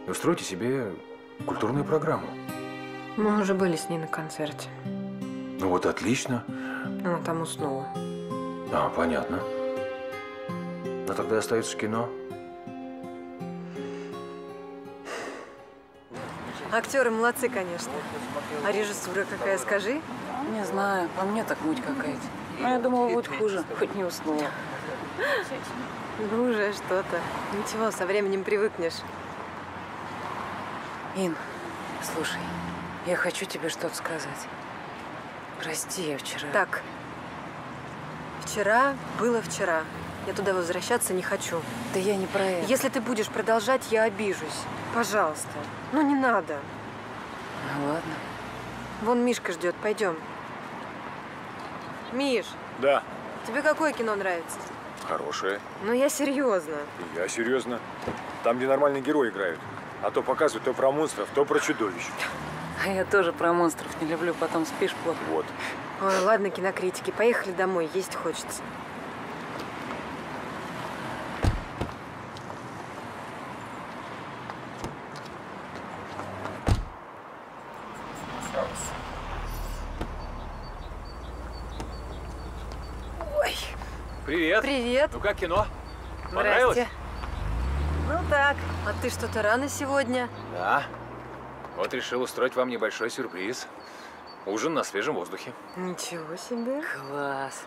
и устройте себе культурную программу. Мы уже были с ней на концерте. Ну вот отлично. Она там уснула. А, понятно. Но тогда остается кино. Актеры молодцы, конечно. А режиссура какая, скажи? Не знаю, по мне так муть какая-то. Но я думала, будет хуже, хоть не уснула. Ну, уже что-то. Ничего, со временем привыкнешь. Ин, слушай, я хочу тебе что-то сказать. Прости, я вчера... Так. Вчера было вчера. Я туда возвращаться не хочу. Да я не про это. Если ты будешь продолжать, я обижусь. Пожалуйста. Ну, не надо. Ну, ладно. Вон Мишка ждет. Пойдем. Миш, Да. тебе какое кино нравится? Хорошая. Ну, я серьезно. Я серьезно. Там, где нормальные герои играют. А то показывают то про монстров, то про чудовищ. А я тоже про монстров не люблю, потом спишь плохо. Вот. Ой, ладно, кинокритики, поехали домой, есть хочется. Ой, Привет. Привет. Ну как кино? Понравилось? здрасте. Ну так, а ты что-то рано сегодня? Да. Вот решил устроить вам небольшой сюрприз. Ужин на свежем воздухе. Ничего себе. Класс.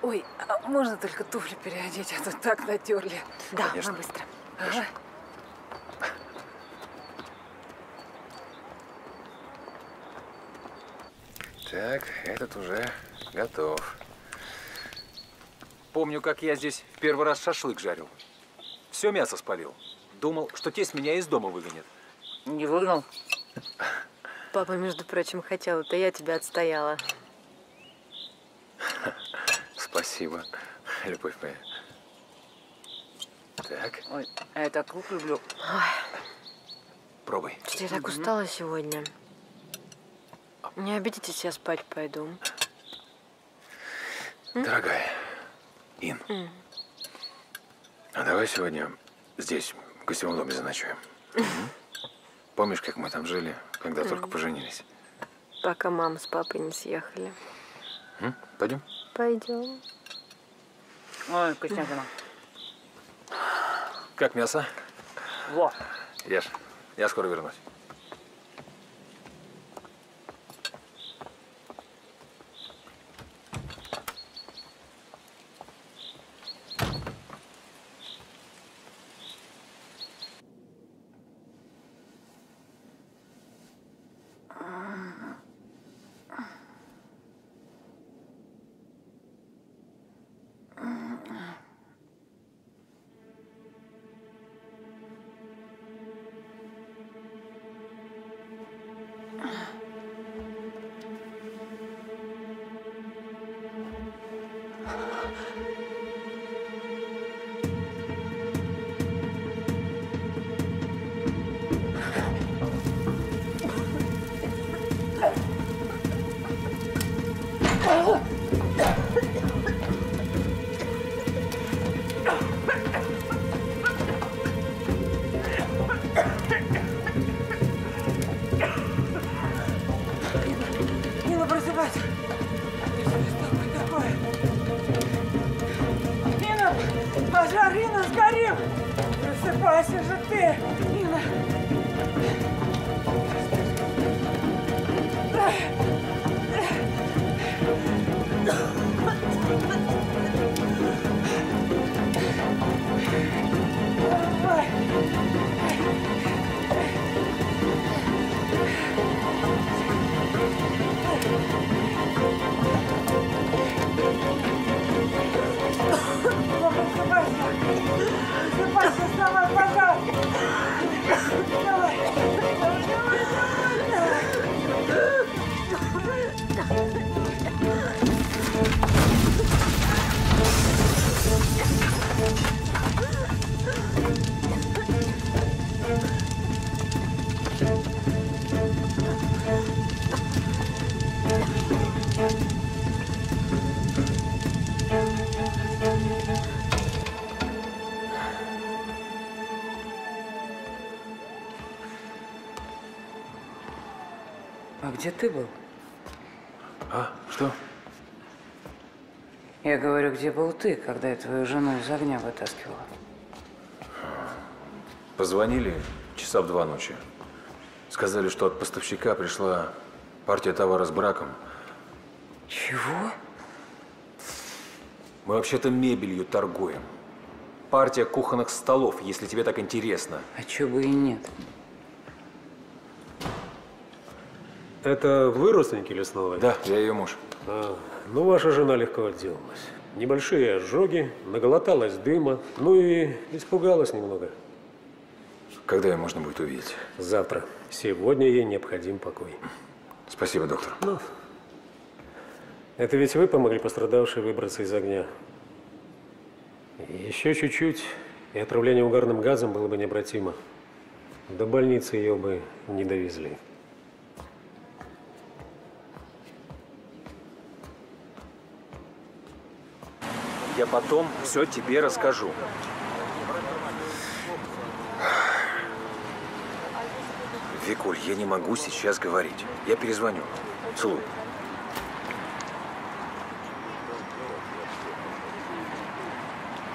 Ой, а можно только туфли переодеть, а то так натерли. Да, Конечно. мы быстро. Ага. Так, этот уже готов. Помню, как я здесь в первый раз шашлык жарил. Все мясо спалил. Думал, что тесть меня из дома выгонит. Не выгнал? Папа, между прочим, хотел, это я тебя отстояла. Спасибо, любовь моя. Так, Ой, а я так лук люблю. пробуй. Что я так устала сегодня. Не обидитесь, я спать пойду. Дорогая, Ин, а давай сегодня здесь, в гостевом доме заночуем. Помнишь, как мы там жили, когда М. только поженились? Пока мама с папой не съехали. М? Пойдем? Пойдем. Ой, вкуснятина. Как мясо? Во. Ешь. Я скоро вернусь. Где ты был? А, что? Я говорю, где был ты, когда я твою жену из огня вытаскивала? Позвонили часа в два ночи. Сказали, что от поставщика пришла партия товара с браком. Чего? Мы вообще-то мебелью торгуем. Партия кухонных столов, если тебе так интересно. А чего бы и нет? Это вы родственники Лесновой? Да, я ее муж. А, ну, ваша жена легко отделалась. Небольшие ожоги, наголоталась дыма, ну и испугалась немного. Когда ее можно будет увидеть? Завтра. Сегодня ей необходим покой. Спасибо, доктор. Ну, это ведь вы помогли пострадавшей выбраться из огня. Еще чуть-чуть, и отравление угарным газом было бы необратимо. До больницы ее бы не довезли. Я потом все тебе расскажу. Викуль, я не могу сейчас говорить. Я перезвоню. Целую.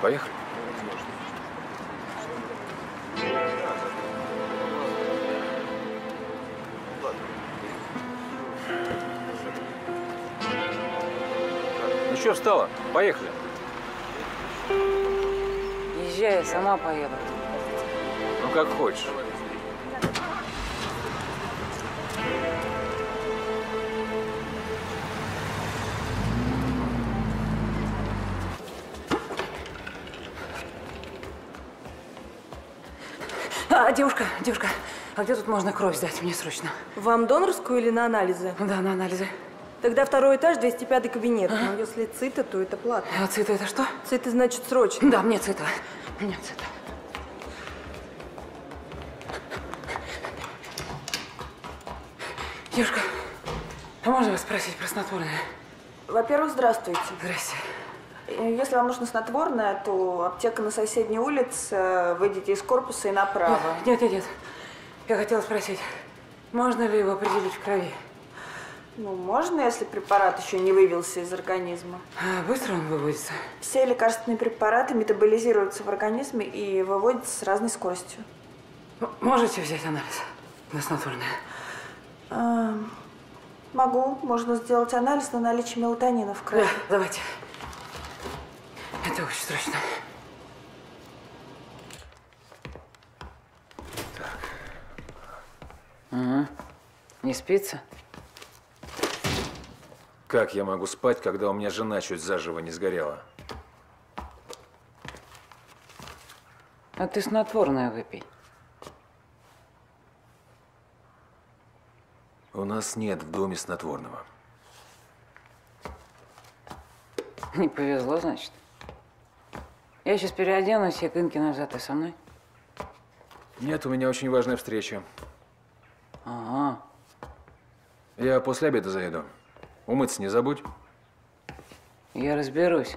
Поехали. Ну что встала? Поехали. Езжай, я сама поеду. Ну, как хочешь. А, девушка, девушка, а где тут можно кровь сдать? Мне срочно. Вам донорскую или на анализы? Да, на анализы. Тогда второй этаж, 205 кабинет. Но если цита, то это платно. А цита это что? Цита значит срочно. Да, мне цита. Мне цита. Девушка, а можно вас спросить про снотворное? Во-первых, здравствуйте. Здрасте. Э, Если вам нужно снотворное, то аптека на соседней улице. Выйдите из корпуса и направо. Нет, нет, нет. Я хотела спросить, можно ли его определить в крови? Ну, можно, если препарат еще не вывелся из организма. А быстро он выводится? Все лекарственные препараты метаболизируются в организме и выводятся с разной скоростью. М- Можете взять анализ на снотворное? А, могу. Можно сделать анализ на наличие мелатонина в крови. Да, давайте. Это очень срочно. Угу. Не спится? Как я могу спать, когда у меня жена чуть заживо не сгорела? А ты снотворное выпей. У нас нет в доме снотворного. Не повезло, значит. Я сейчас переоденусь, я к Инке назад, ты со мной? Нет, у меня очень важная встреча. Ага. Я после обеда заеду. Умыться не забудь. Я разберусь.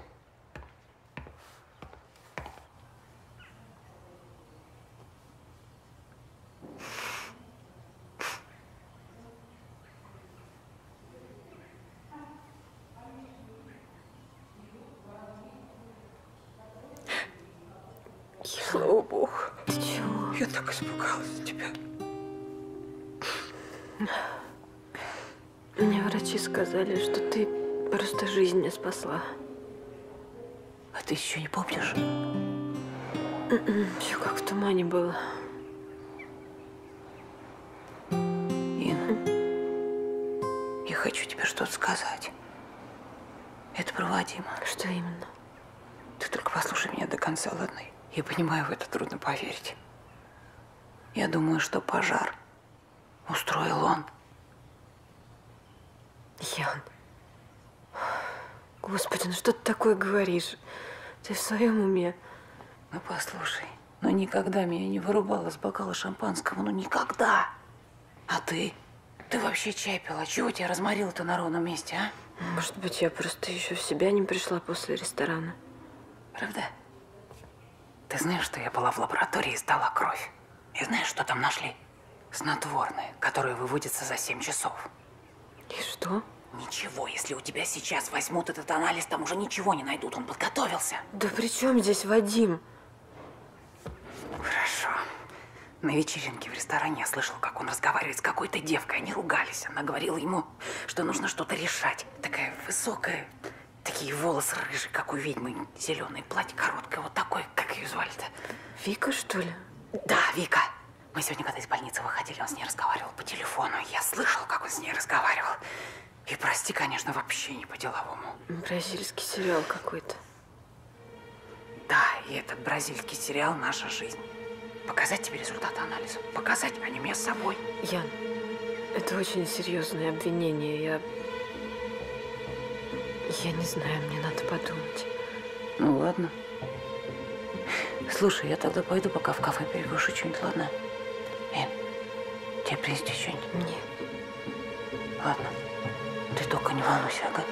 Своем уме? Ну, послушай, ну никогда меня не вырубало с бокала шампанского, ну никогда. А ты? Ты вообще чай пила? Чего тебя разморило-то на ровном месте, а? Может быть, я просто еще в себя не пришла после ресторана. Правда? Ты знаешь, что я была в лаборатории и сдала кровь? И знаешь, что там нашли? Снотворное, которое выводится за 7 часов. И что? Ничего, если у тебя сейчас возьмут этот анализ, там уже ничего не найдут. Он подготовился. Да при чем здесь Вадим? Хорошо. На вечеринке в ресторане я слышал, как он разговаривает с какой-то девкой. Они ругались. Она говорила ему, что нужно что-то решать. Такая высокая, такие волосы рыжие, как у ведьмы, зеленое платье короткое, вот такое, как ее звали-то? Вика, что ли? Да, Вика. Мы сегодня, когда из больницы выходили, он с ней разговаривал по телефону. Я слышал, как он с ней разговаривал. И прости, конечно, вообще не по-деловому. Бразильский сериал какой-то. Да, и этот бразильский сериал «Наша жизнь». Показать тебе результаты анализа? Показать, а не мне с собой. Ян, это очень серьезное обвинение. Я... Я не знаю, мне надо подумать. Ну ладно. Слушай, я тогда пойду пока в кафе перекушу что-нибудь, ладно? Эн, тебе принести что-нибудь? Нет. Ладно. Ты только не волнуйся, ага?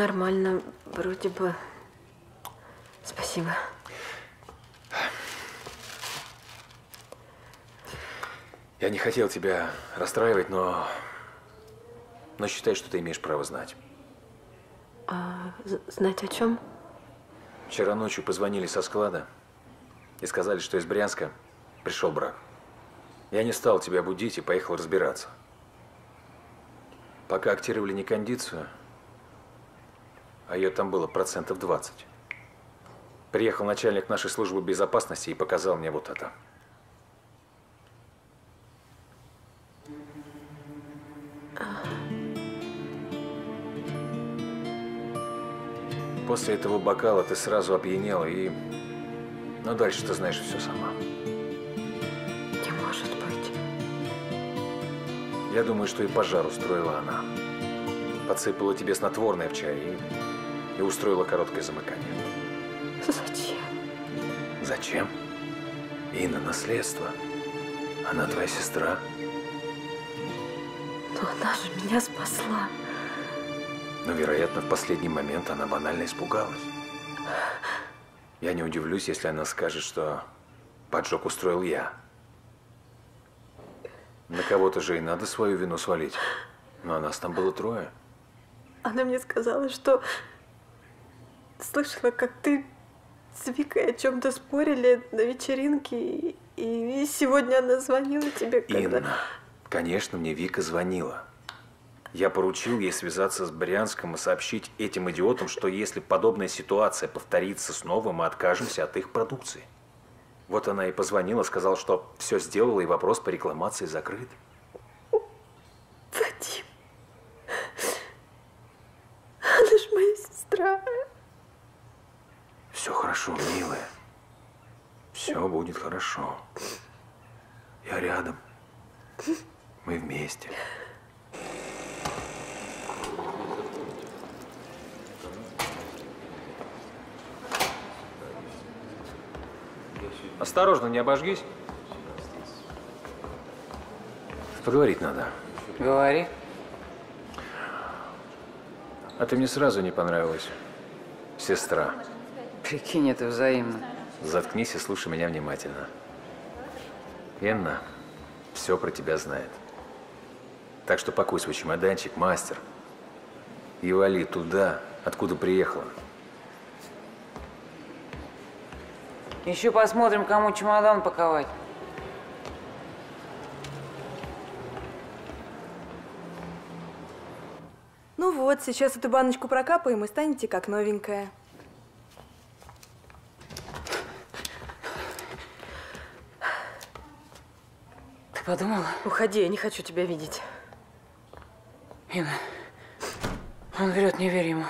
Нормально, вроде бы. Спасибо. Я не хотел тебя расстраивать, но... Но считай, что ты имеешь право знать. А знать о чем? Вчера ночью позвонили со склада и сказали, что из Брянска пришел брак. Я не стал тебя будить и поехал разбираться. Пока актировали не кондицию, а ее там было процентов 20. Приехал начальник нашей службы безопасности и показал мне вот это. После этого бокала ты сразу опьянела и... Ну, дальше ты знаешь все сама. Не может быть. Я думаю, что и пожар устроила она. Подсыпала тебе снотворное в чай и, и устроила короткое замыкание. Зачем? Зачем? Инна, наследство. Она твоя сестра. Но она же меня спасла. Но, вероятно, в последний момент она банально испугалась. Я не удивлюсь, если она скажет, что поджог устроил я. На кого-то же и надо свою вину свалить. Но нас там было трое. Она мне сказала, что слышала, как ты с Викой о чем-то спорили на вечеринке, и, и сегодня она звонила тебе, когда... Инна, конечно, мне Вика звонила. Я поручил ей связаться с Брянском и сообщить этим идиотам, что если подобная ситуация повторится снова, мы откажемся от их продукции. Вот она и позвонила, сказала, что все сделала и вопрос по рекламации закрыт. Вадим, она ж моя сестра. Все хорошо, милая. Все будет хорошо. Я рядом. Мы вместе. Осторожно, не обожгись. Поговорить надо. Говори. А ты мне сразу не понравилась. Сестра. Прикинь, это взаимно. Заткнись и слушай меня внимательно. Инна все про тебя знает. Так что пакуй свой чемоданчик, мастер. И вали туда, откуда приехала. Еще посмотрим, кому чемодан паковать. Ну вот, сейчас эту баночку прокапаем и станете как новенькая. Подумала? Уходи, я не хочу тебя видеть. Инна, он врет, не верь ему.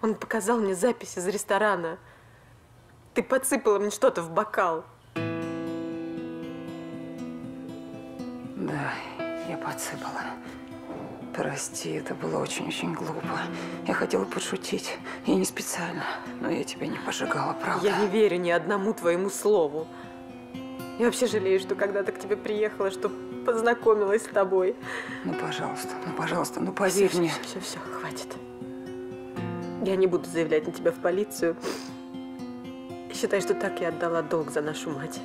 Он показал мне запись из ресторана. Ты подсыпала мне что-то в бокал. Да, я подсыпала. Прости, это было очень-очень глупо. Я хотела подшутить. Я не специально. Но я тебя не пожигала, правда? Я не верю ни одному твоему слову. Я вообще жалею, что когда-то к тебе приехала, что познакомилась с тобой. Ну, пожалуйста, ну, пожалуйста, ну, поверь все, мне. Все, все, хватит. Я не буду заявлять на тебя в полицию. Считай, что так я отдала долг за нашу мать.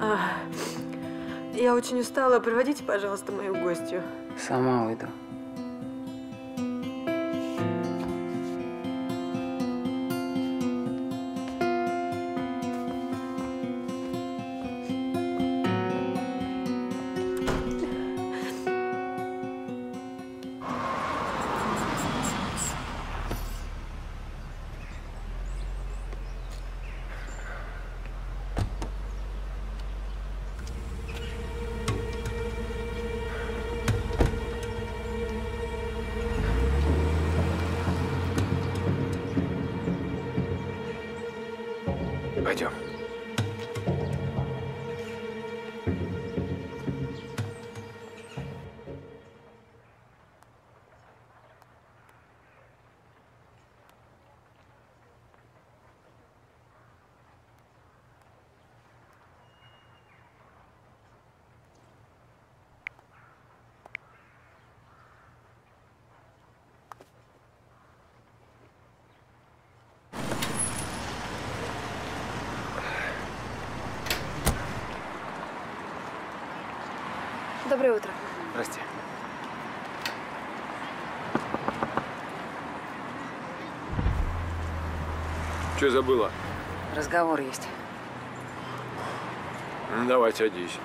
А, я очень устала. Проводите, пожалуйста, мою гостью. Сама уйду. Доброе утро. Здрасте. Что забыла? Разговор есть. Ну, давай, садись.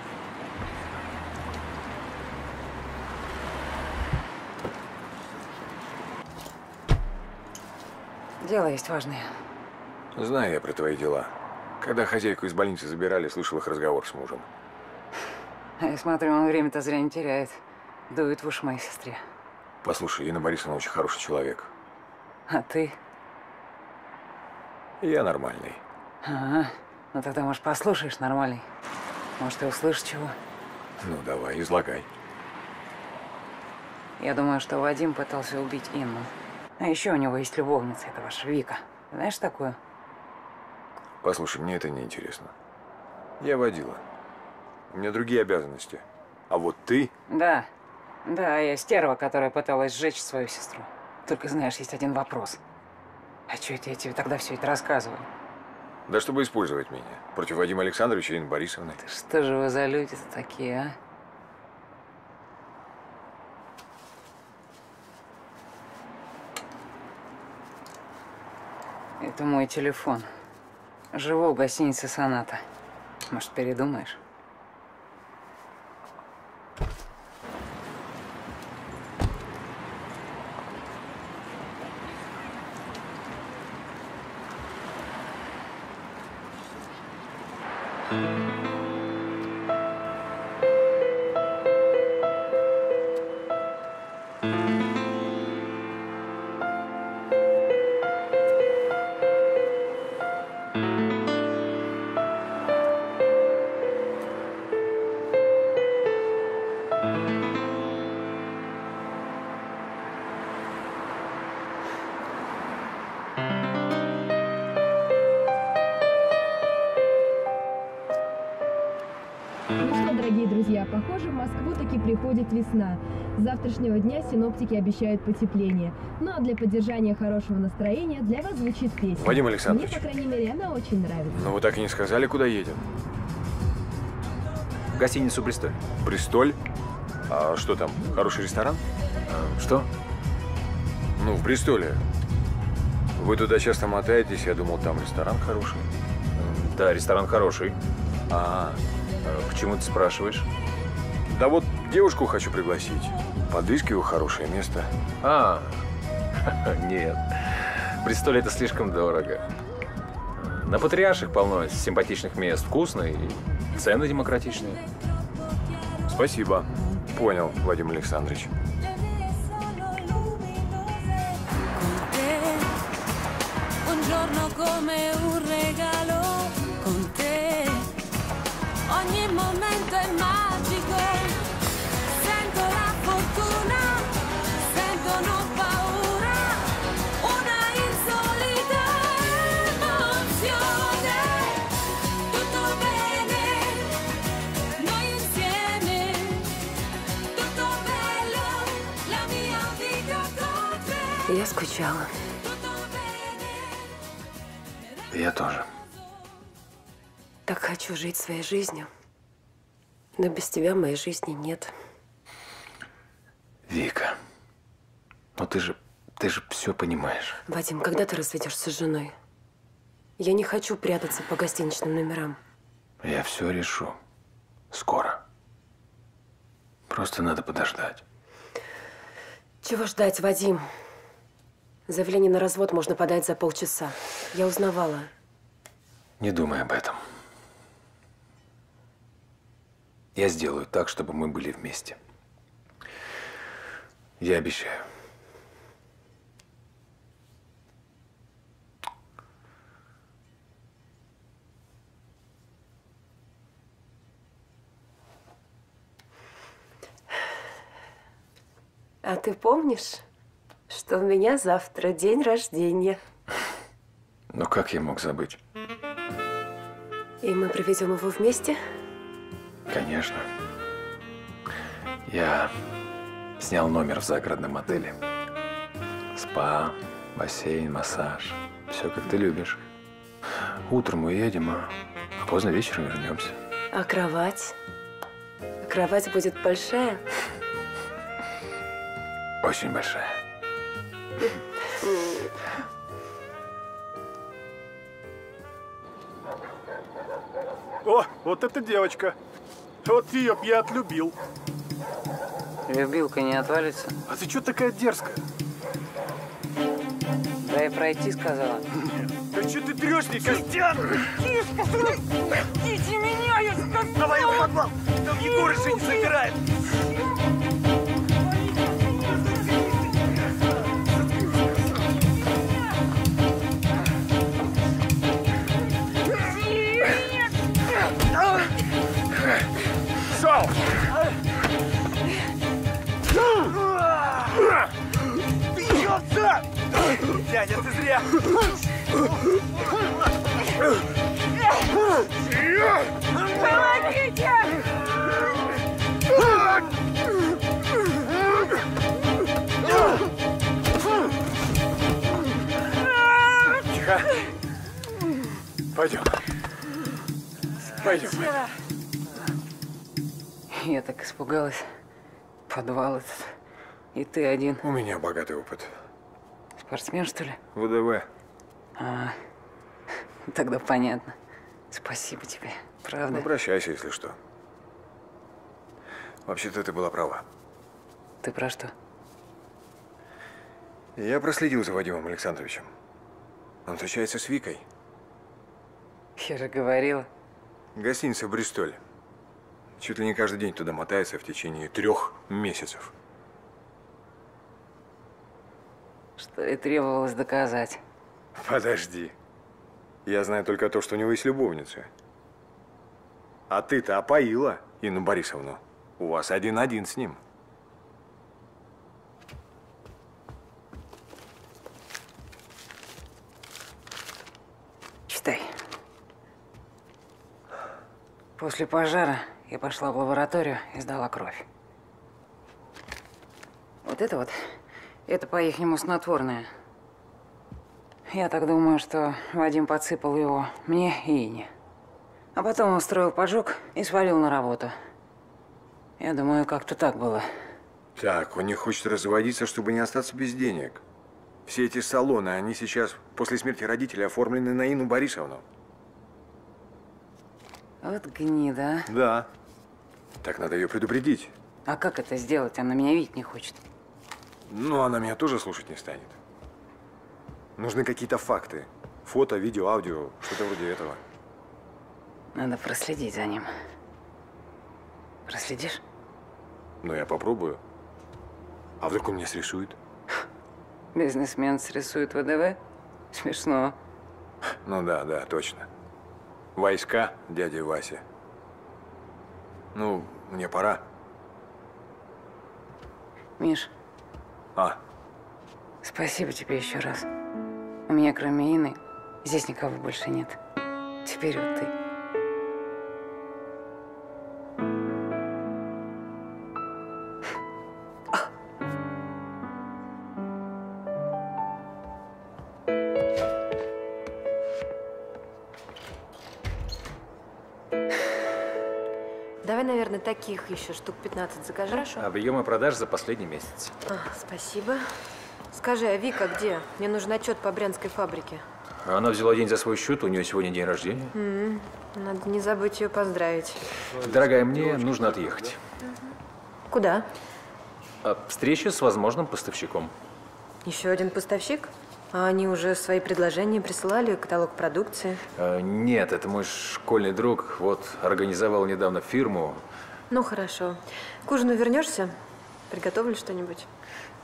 Дело есть важное. Знаю я про твои дела. Когда хозяйку из больницы забирали, слышал их разговор с мужем. Я смотрю, он время-то зря не теряет. Дует в уши моей сестре. Послушай, Инна Борисовна очень хороший человек. А ты? Я нормальный. Ага. Ну тогда, может, послушаешь нормальный. Может, ты услышишь чего. Ну, давай, излагай. Я думаю, что Вадим пытался убить Инну. А еще у него есть любовница, это ваша Вика. Знаешь такую? Послушай, мне это не интересно. Я водила. У меня другие обязанности. А вот ты... Да. Да, я стерва, которая пыталась сжечь свою сестру. Только знаешь, есть один вопрос. А что это я тебе тогда все это рассказываю? Да чтобы использовать меня. Против Вадима Александровича и Инны Борисовны. Что же вы за люди-то такие, а? Это мой телефон. Живу в гостинице «Соната». Может, передумаешь? Весна. С завтрашнего дня синоптики обещают потепление. Ну а для поддержания хорошего настроения для вас звучит песня. Вадим Александрович. Мне, по крайней мере, она очень нравится. Но вы так и не сказали, куда едем. В гостиницу «Бристоль». Бристоль? А что там, хороший ресторан? что? Ну, в Бристоле. Вы туда часто мотаетесь, я думал, там ресторан хороший. Да, ресторан хороший. А, почему ты спрашиваешь? Да вот девушку хочу пригласить. Подыскиваю хорошее место. А, нет. Бристоль это слишком дорого. На Патриарших полно симпатичных мест, вкусно и цены демократичные. Спасибо. Понял, Вадим Александрович. Come un regalo con te. Ogni momento è magico. Скучала. Я тоже. Так хочу жить своей жизнью. Но без тебя моей жизни нет. Вика, ну ты же, ты же все понимаешь. Вадим, когда ты разведешься с женой? Я не хочу прятаться по гостиничным номерам. Я все решу. Скоро. Просто надо подождать. Чего ждать, Вадим? Заявление на развод можно подать за полчаса. Я узнавала. Не думай об этом. Я сделаю так, чтобы мы были вместе. Я обещаю. А ты помнишь, что у меня завтра день рождения? Но как я мог забыть? И мы проведем его вместе? Конечно. Я снял номер в загородном отеле. Спа, бассейн, массаж. Все, как ты любишь. Утром уедем, а поздно вечером вернемся. А кровать? Кровать будет большая? Очень большая. О, вот эта девочка. Вот ее б я отлюбил. Любилка не отвалится. А ты что такая дерзкая? Дай пройти, сказала. Да что ты трешься, Костян? Пустите меня, я сказала! Давай его в подвал! Там Егор еще не собирает! Шел! Бьется! Дядя, ты зря! Помогите! Тихо. Пойдем. Пойдем. Я так испугалась. Подвал этот. И ты один. У меня богатый опыт. Спортсмен, что ли? ВДВ. А, тогда понятно. Спасибо тебе. Правда? Обращайся, если что. Вообще-то ты была права. Ты про что? Я проследил за Вадимом Александровичем. Он встречается с Викой. Я же говорила. Гостиница в Бристоле. Чуть ли не каждый день туда мотается в течение трех месяцев. Что и требовалось доказать. Подожди. Я знаю только то, что у него есть любовница. А ты-то опоила Инну Борисовну. У вас один-один с ним. Читай. После пожара я пошла в лабораторию и сдала кровь. Вот это вот, это по-ихнему снотворное. Я так думаю, что Вадим подсыпал его мне и Ине. А потом устроил поджог и свалил на работу. Я думаю, как-то так было. Так, он не хочет разводиться, чтобы не остаться без денег. Все эти салоны, они сейчас после смерти родителей оформлены на Инну Борисовну. Вот гнида, а. Да. Так надо ее предупредить. А как это сделать? Она меня видеть не хочет. Ну, она меня тоже слушать не станет. Нужны какие-то факты. Фото, видео, аудио, что-то вроде этого. Надо проследить за ним. Проследишь? Ну, я попробую. А вдруг он меня срисует? Бизнесмен срисует ВДВ? Смешно. Ну да, да, точно. Войска дяди Васи. Ну, мне пора. Миш, А, спасибо тебе еще раз. У меня кроме Инны здесь никого больше нет. Теперь вот ты. Таких еще штук 15 закажи. Хорошо. Объемы продаж за последний месяц. А, спасибо. Скажи, а Вика где? Мне нужен отчет по брянской фабрике. Она взяла день за свой счет, у нее сегодня день рождения. М, Надо не забыть ее поздравить. Дорогая, мне нужно отъехать. Куда? А, Встреча с возможным поставщиком. Еще один поставщик? А они уже свои предложения присылали, каталог продукции. А, Нет, это мой школьный друг. Вот, организовал недавно фирму. Ну, хорошо. К ужину вернешься? Приготовлю что-нибудь.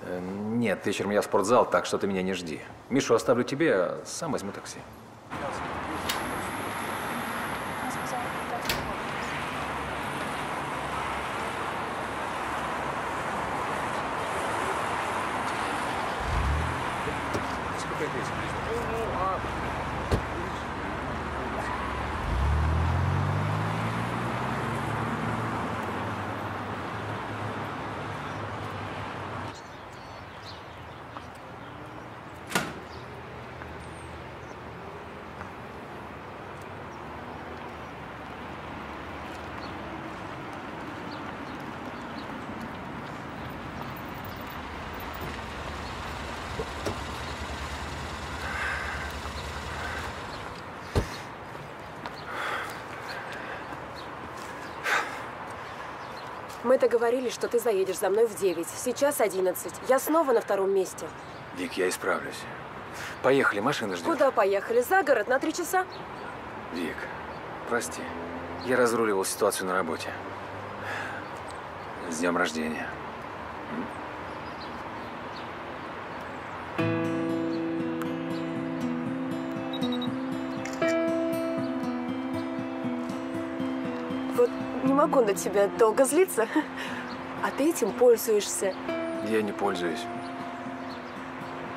Э, Нет, вечером я в спортзал, так что ты меня не жди. Мишу оставлю тебе, а сам возьму такси. Мы договорились, что ты заедешь за мной в 9. Сейчас 11. Я снова на втором месте. Вик, я исправлюсь. Поехали, машина ждет. Куда поехали? За город на три часа? Вик, прости. Я разруливал ситуацию на работе. С днем рождения. Не могу на тебя долго злиться. А ты этим пользуешься. Я не пользуюсь.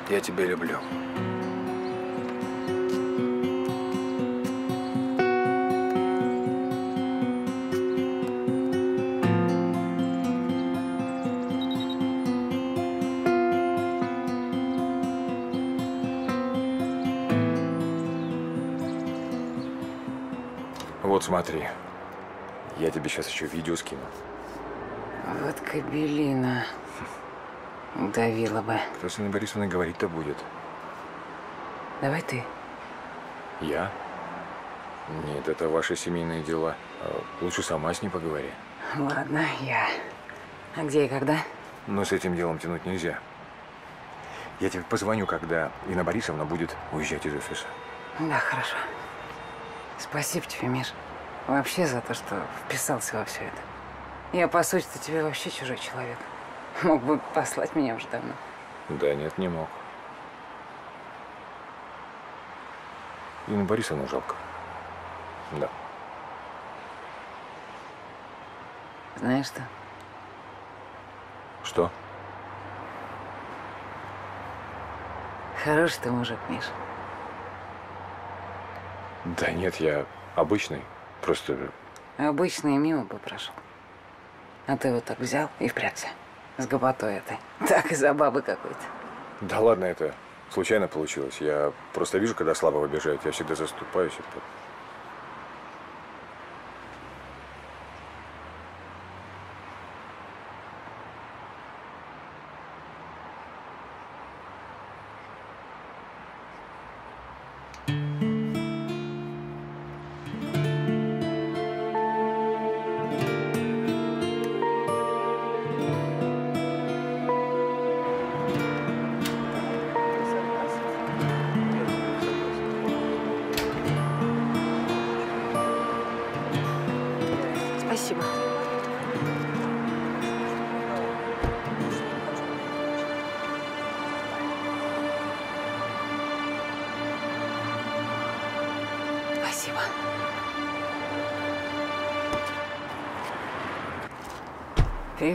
Я тебя люблю. Вот смотри. Я тебе сейчас еще видео скину. Вот кабелина. Давила бы. Кто с Анной Борисовной говорить-то будет? Давай ты. Я? Нет, это ваши семейные дела. А Лучше сама с ней поговори. Ладно, я. А где и когда? Но с этим делом тянуть нельзя. Я тебе позвоню, когда Инна Борисовна будет уезжать из офиса. Да, хорошо. Спасибо тебе, Миш. Вообще за то, что вписался во все это. Я, по сути-то, тебе вообще чужой человек. Мог бы послать меня уже давно. Да нет, не мог. Инну Борисовну жалко. Да. Знаешь что? Что? Хороший ты мужик, Миш. Да нет, я обычный. Просто Обычно и мимо бы прошел. А ты вот так взял и впрягся. С гопотой этой. Так из-за бабы какой-то. Да ладно, это случайно получилось. Я просто вижу, когда слабого обижают, я всегда заступаюсь. и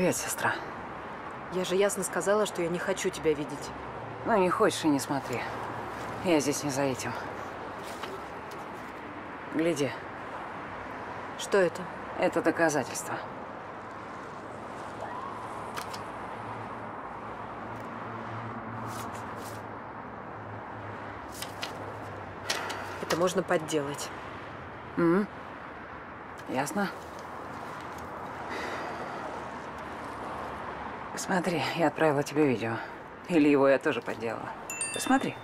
Привет, сестра. Я же ясно сказала, что я не хочу тебя видеть. Ну, не хочешь и не смотри. Я здесь не за этим. Гляди. Что это? Это доказательство. Это можно подделать. М? Ясно. Смотри, я отправила тебе видео. Или его я тоже подделала. Посмотри.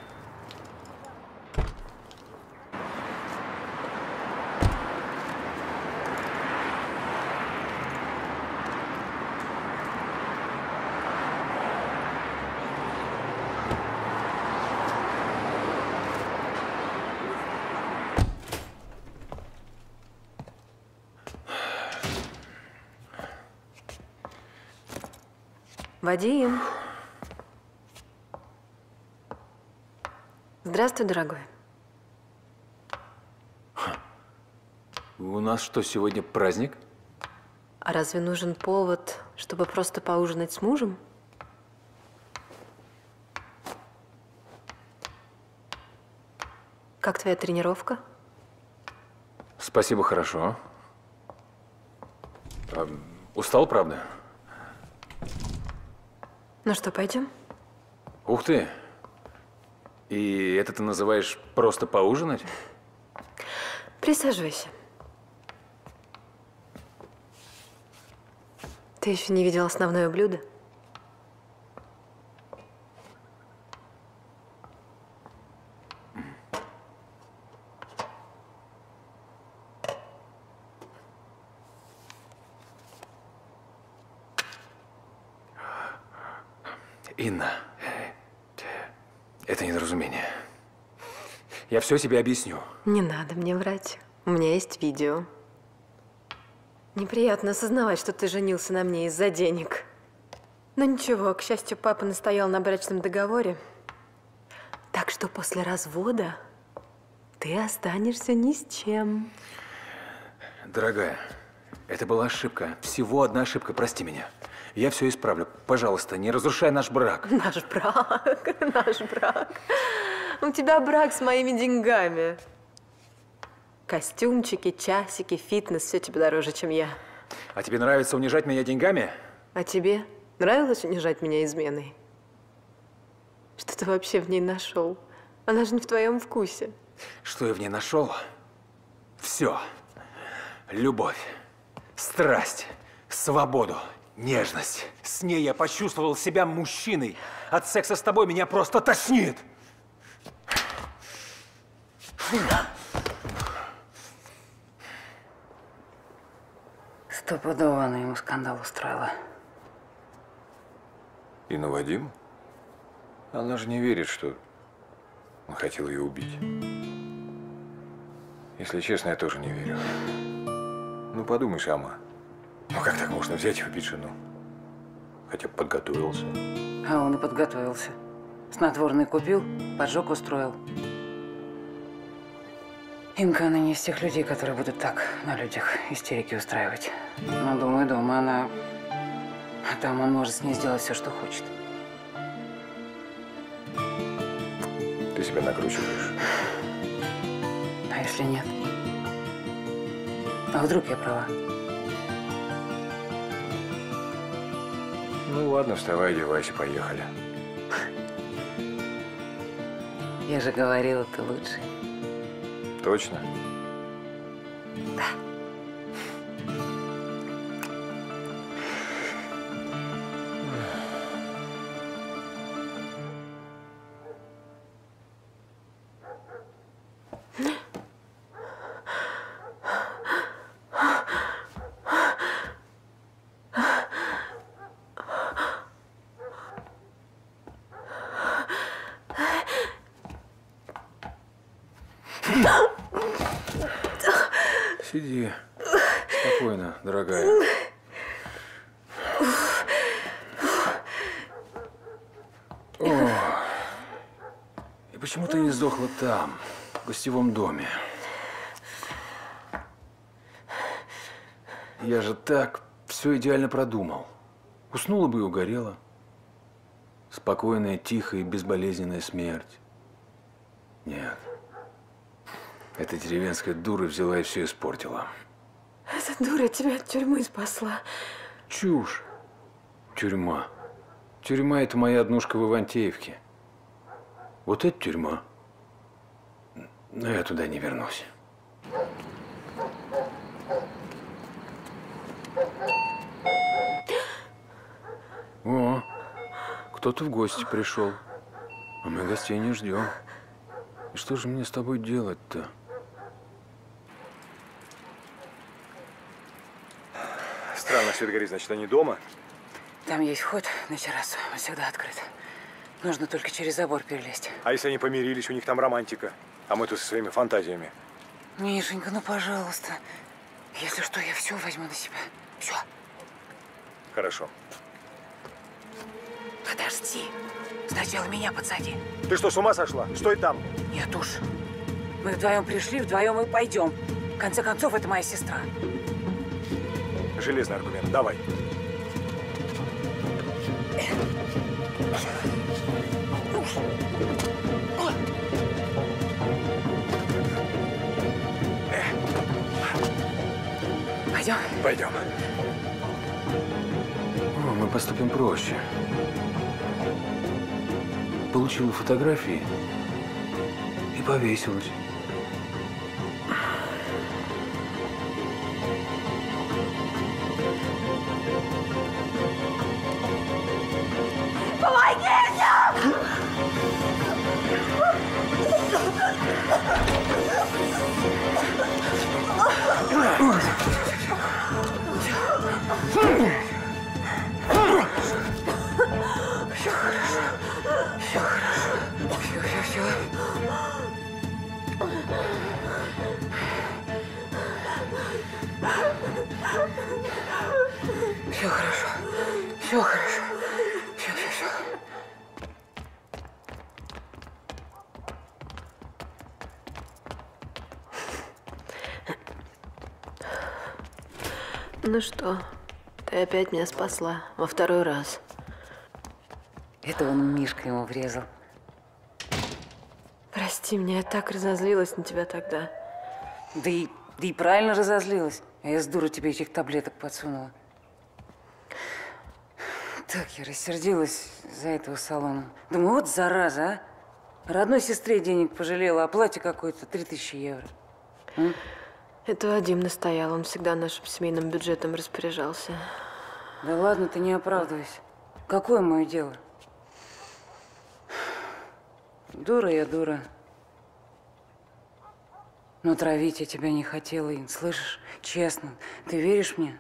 Вадим. Здравствуй, дорогой. У нас что, сегодня праздник? А разве нужен повод, чтобы просто поужинать с мужем? Как твоя тренировка? Спасибо, хорошо. А, устал, правда? Ну что, пойдем? Ух ты! И это ты называешь просто поужинать? Присаживайся. Ты еще не видел основное блюдо? Инна, это недоразумение. Я все тебе объясню. Не надо мне врать. У меня есть видео. Неприятно осознавать, что ты женился на мне из-за денег. Но ничего, к счастью, папа настоял на брачном договоре. Так что после развода ты останешься ни с чем. Дорогая, это была ошибка. Всего одна ошибка, прости меня. Я все исправлю. Пожалуйста, не разрушай наш брак. Наш брак, наш брак. У тебя брак с моими деньгами. Костюмчики, часики, фитнес, все тебе дороже, чем я. А тебе нравится унижать меня деньгами? А тебе нравилось унижать меня изменой? Что ты вообще в ней нашел? Она же не в твоем вкусе. Что я в ней нашел? Все. Любовь, страсть, свободу, нежность. С ней я почувствовал себя мужчиной. От секса с тобой меня просто тошнит. Стопудово она ему скандал устроила. И на Вадим? Она же не верит, что он хотел ее убить. Если честно, я тоже не верю. Ну, подумай сама. Ну, как так можно взять и убить жену? Хотя бы подготовился. А он и подготовился. Снотворный купил, поджог устроил. Инка, она не из тех людей, которые будут так на людях истерики устраивать. Но, думаю, дома она... А там он может с ней сделать все, что хочет. Ты себя накручиваешь. А если нет? А вдруг я права? Ну ладно, вставай, одевайся, поехали. Я же говорила, ты лучший. Точно? Сдохла там, в гостевом доме? Я же так все идеально продумал. Уснула бы и угорела. Спокойная, тихая и безболезненная смерть. Нет. Эта деревенская дура взяла и все испортила. Эта дура тебя от тюрьмы спасла. Чушь. Тюрьма. Тюрьма – это моя однушка в Ивантеевке. Вот это тюрьма. Но я туда не вернусь. О, кто-то в гости пришел. А мы гостей не ждем. И что же мне с тобой делать-то? Странно, свет горит, значит, они дома? Там есть вход на террасу, он всегда открыт. Нужно только через забор перелезть. А если они помирились, у них там романтика? А мы тут со своими фантазиями. Мишенька, ну пожалуйста. Если что, я все возьму на себя. Все. Хорошо. Подожди. Сначала меня подсади. Ты что, с ума сошла? Стой там. Нет уж. Мы вдвоем пришли, вдвоем и пойдем. В конце концов, это моя сестра. Железный аргумент. Давай. Пойдем? Пойдем. О, мы поступим проще. Получила фотографии и повесилась. Все хорошо. Все, все, все. Все хорошо. Все хорошо. Все, все, все. Ну что, ты опять меня спасла во второй раз. Это он Мишка ему врезал. Прости меня, я так разозлилась на тебя тогда. Да и, да и правильно разозлилась. А я с дуру тебе этих таблеток подсунула. Так я рассердилась за этого салона. Думаю, вот зараза, а. Родной сестре денег пожалела, а платье какое-то 3000 евро. М? Это Вадим настоял, он всегда нашим семейным бюджетом распоряжался. Да ладно, ты не оправдывайся. Какое мое дело? Дура я, дура. Но травить я тебя не хотела, Ин, слышишь? Честно. Ты веришь мне?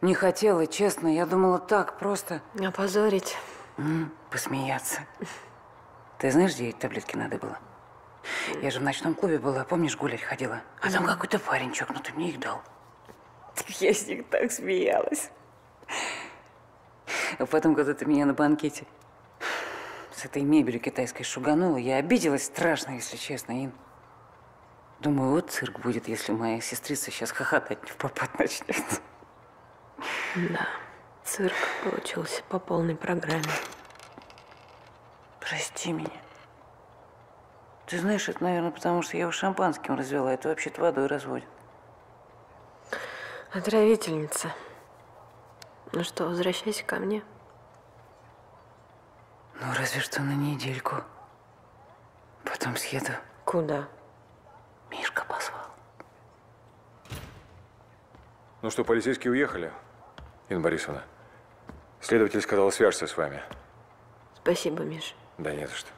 Не хотела, честно. Я думала так, просто... Опозорить. М, посмеяться. Ты знаешь, где эти таблетки надо было? Я же в ночном клубе была, помнишь, гулять ходила? А там какой-то парень чокнутый мне их дал. Я с них так смеялась. А потом, когда ты меня на банкете с этой мебелью китайской шуганула, я обиделась страшно, если честно, Ин. Думаю, вот цирк будет, если моя сестрица сейчас хохотать не в попад начнет. Да, цирк получился по полной программе. Прости меня. Ты знаешь, это, наверное, потому что я его шампанским развела. Это вообще-то водой разводят. Отравительница. Ну что, возвращайся ко мне. Ну, разве что на недельку. Потом съеду. Куда? Мишка позвал. Ну что, полицейские уехали? Инна Борисовна. Следователь сказал, свяжется с вами. Спасибо, Миш. Да не за что.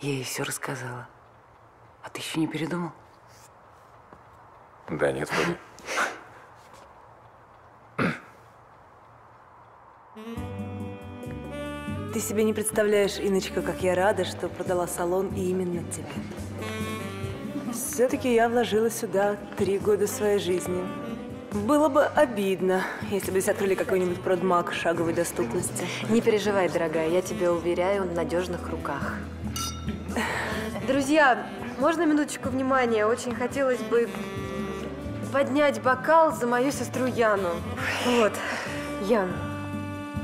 Я ей все рассказала. А ты еще не передумал? Да нет, вроде. Ты себе не представляешь, Иночка, как я рада, что продала салон именно тебе. Все-таки я вложила сюда три года своей жизни. Было бы обидно, если бы здесь открыли какой-нибудь продмаг шаговой доступности. Не переживай, дорогая, я тебя уверяю, он в надежных руках. Друзья, можно минуточку внимания? Очень хотелось бы поднять бокал за мою сестру Яну. Вот, Ян,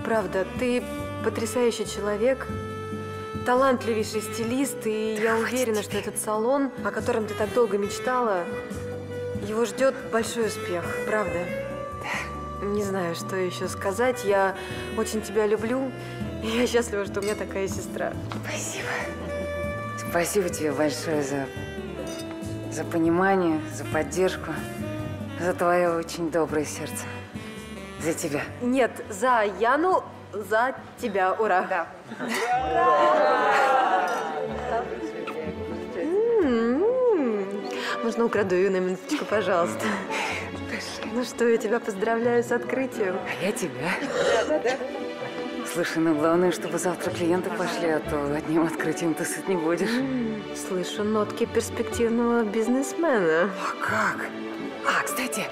правда, ты потрясающий человек, талантливейший стилист, и я уверена, что этот салон, о котором ты так долго мечтала, его ждет большой успех, правда? Не знаю, что еще сказать. Я очень тебя люблю. И я счастлива, что у меня такая сестра. Спасибо. Спасибо тебе большое за, за понимание, за поддержку, за твое очень доброе сердце. За тебя. Нет, за Яну, за тебя. Ура. Да. Можно украду ее на минуточку, пожалуйста? Ну что, я тебя поздравляю с открытием. А я тебя. Слушай, ну главное, чтобы завтра клиенты пошли, а то одним открытием ты сыт не будешь. Слышу нотки перспективного бизнесмена. А как? А, кстати,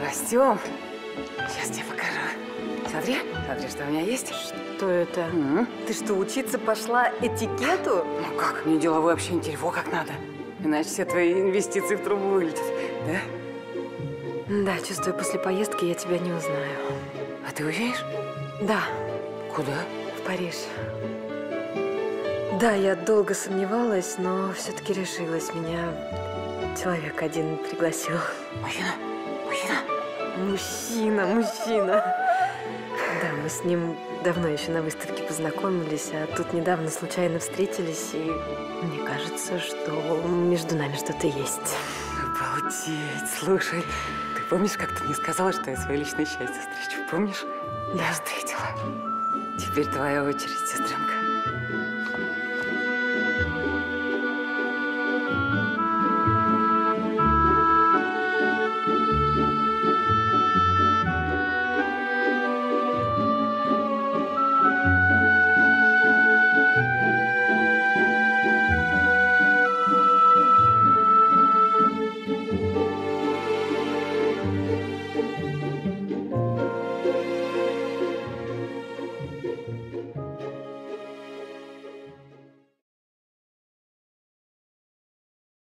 растем. Сейчас тебе покажу. Смотри, смотри, что у меня есть. Что это? Ты что, учиться пошла этикету? Ну как, мне деловое общение телефон как надо. Иначе все твои инвестиции в трубу вылетят, да? Да, чувствую, после поездки я тебя не узнаю. А ты уезжаешь? Да. Куда? В Париж. Да, я долго сомневалась, но все-таки решилась. Меня человек один пригласил. Мужчина? Мужчина? Мужчина, мужчина. Да, мы с ним давно еще на выставке познакомились, а тут недавно случайно встретились, и мне кажется, что между нами что-то есть. Обалдеть. Слушай, ты помнишь, как ты мне сказала, что я свое личное счастье встречу? Помнишь? Да. Встретила. Теперь твоя очередь, сестренка.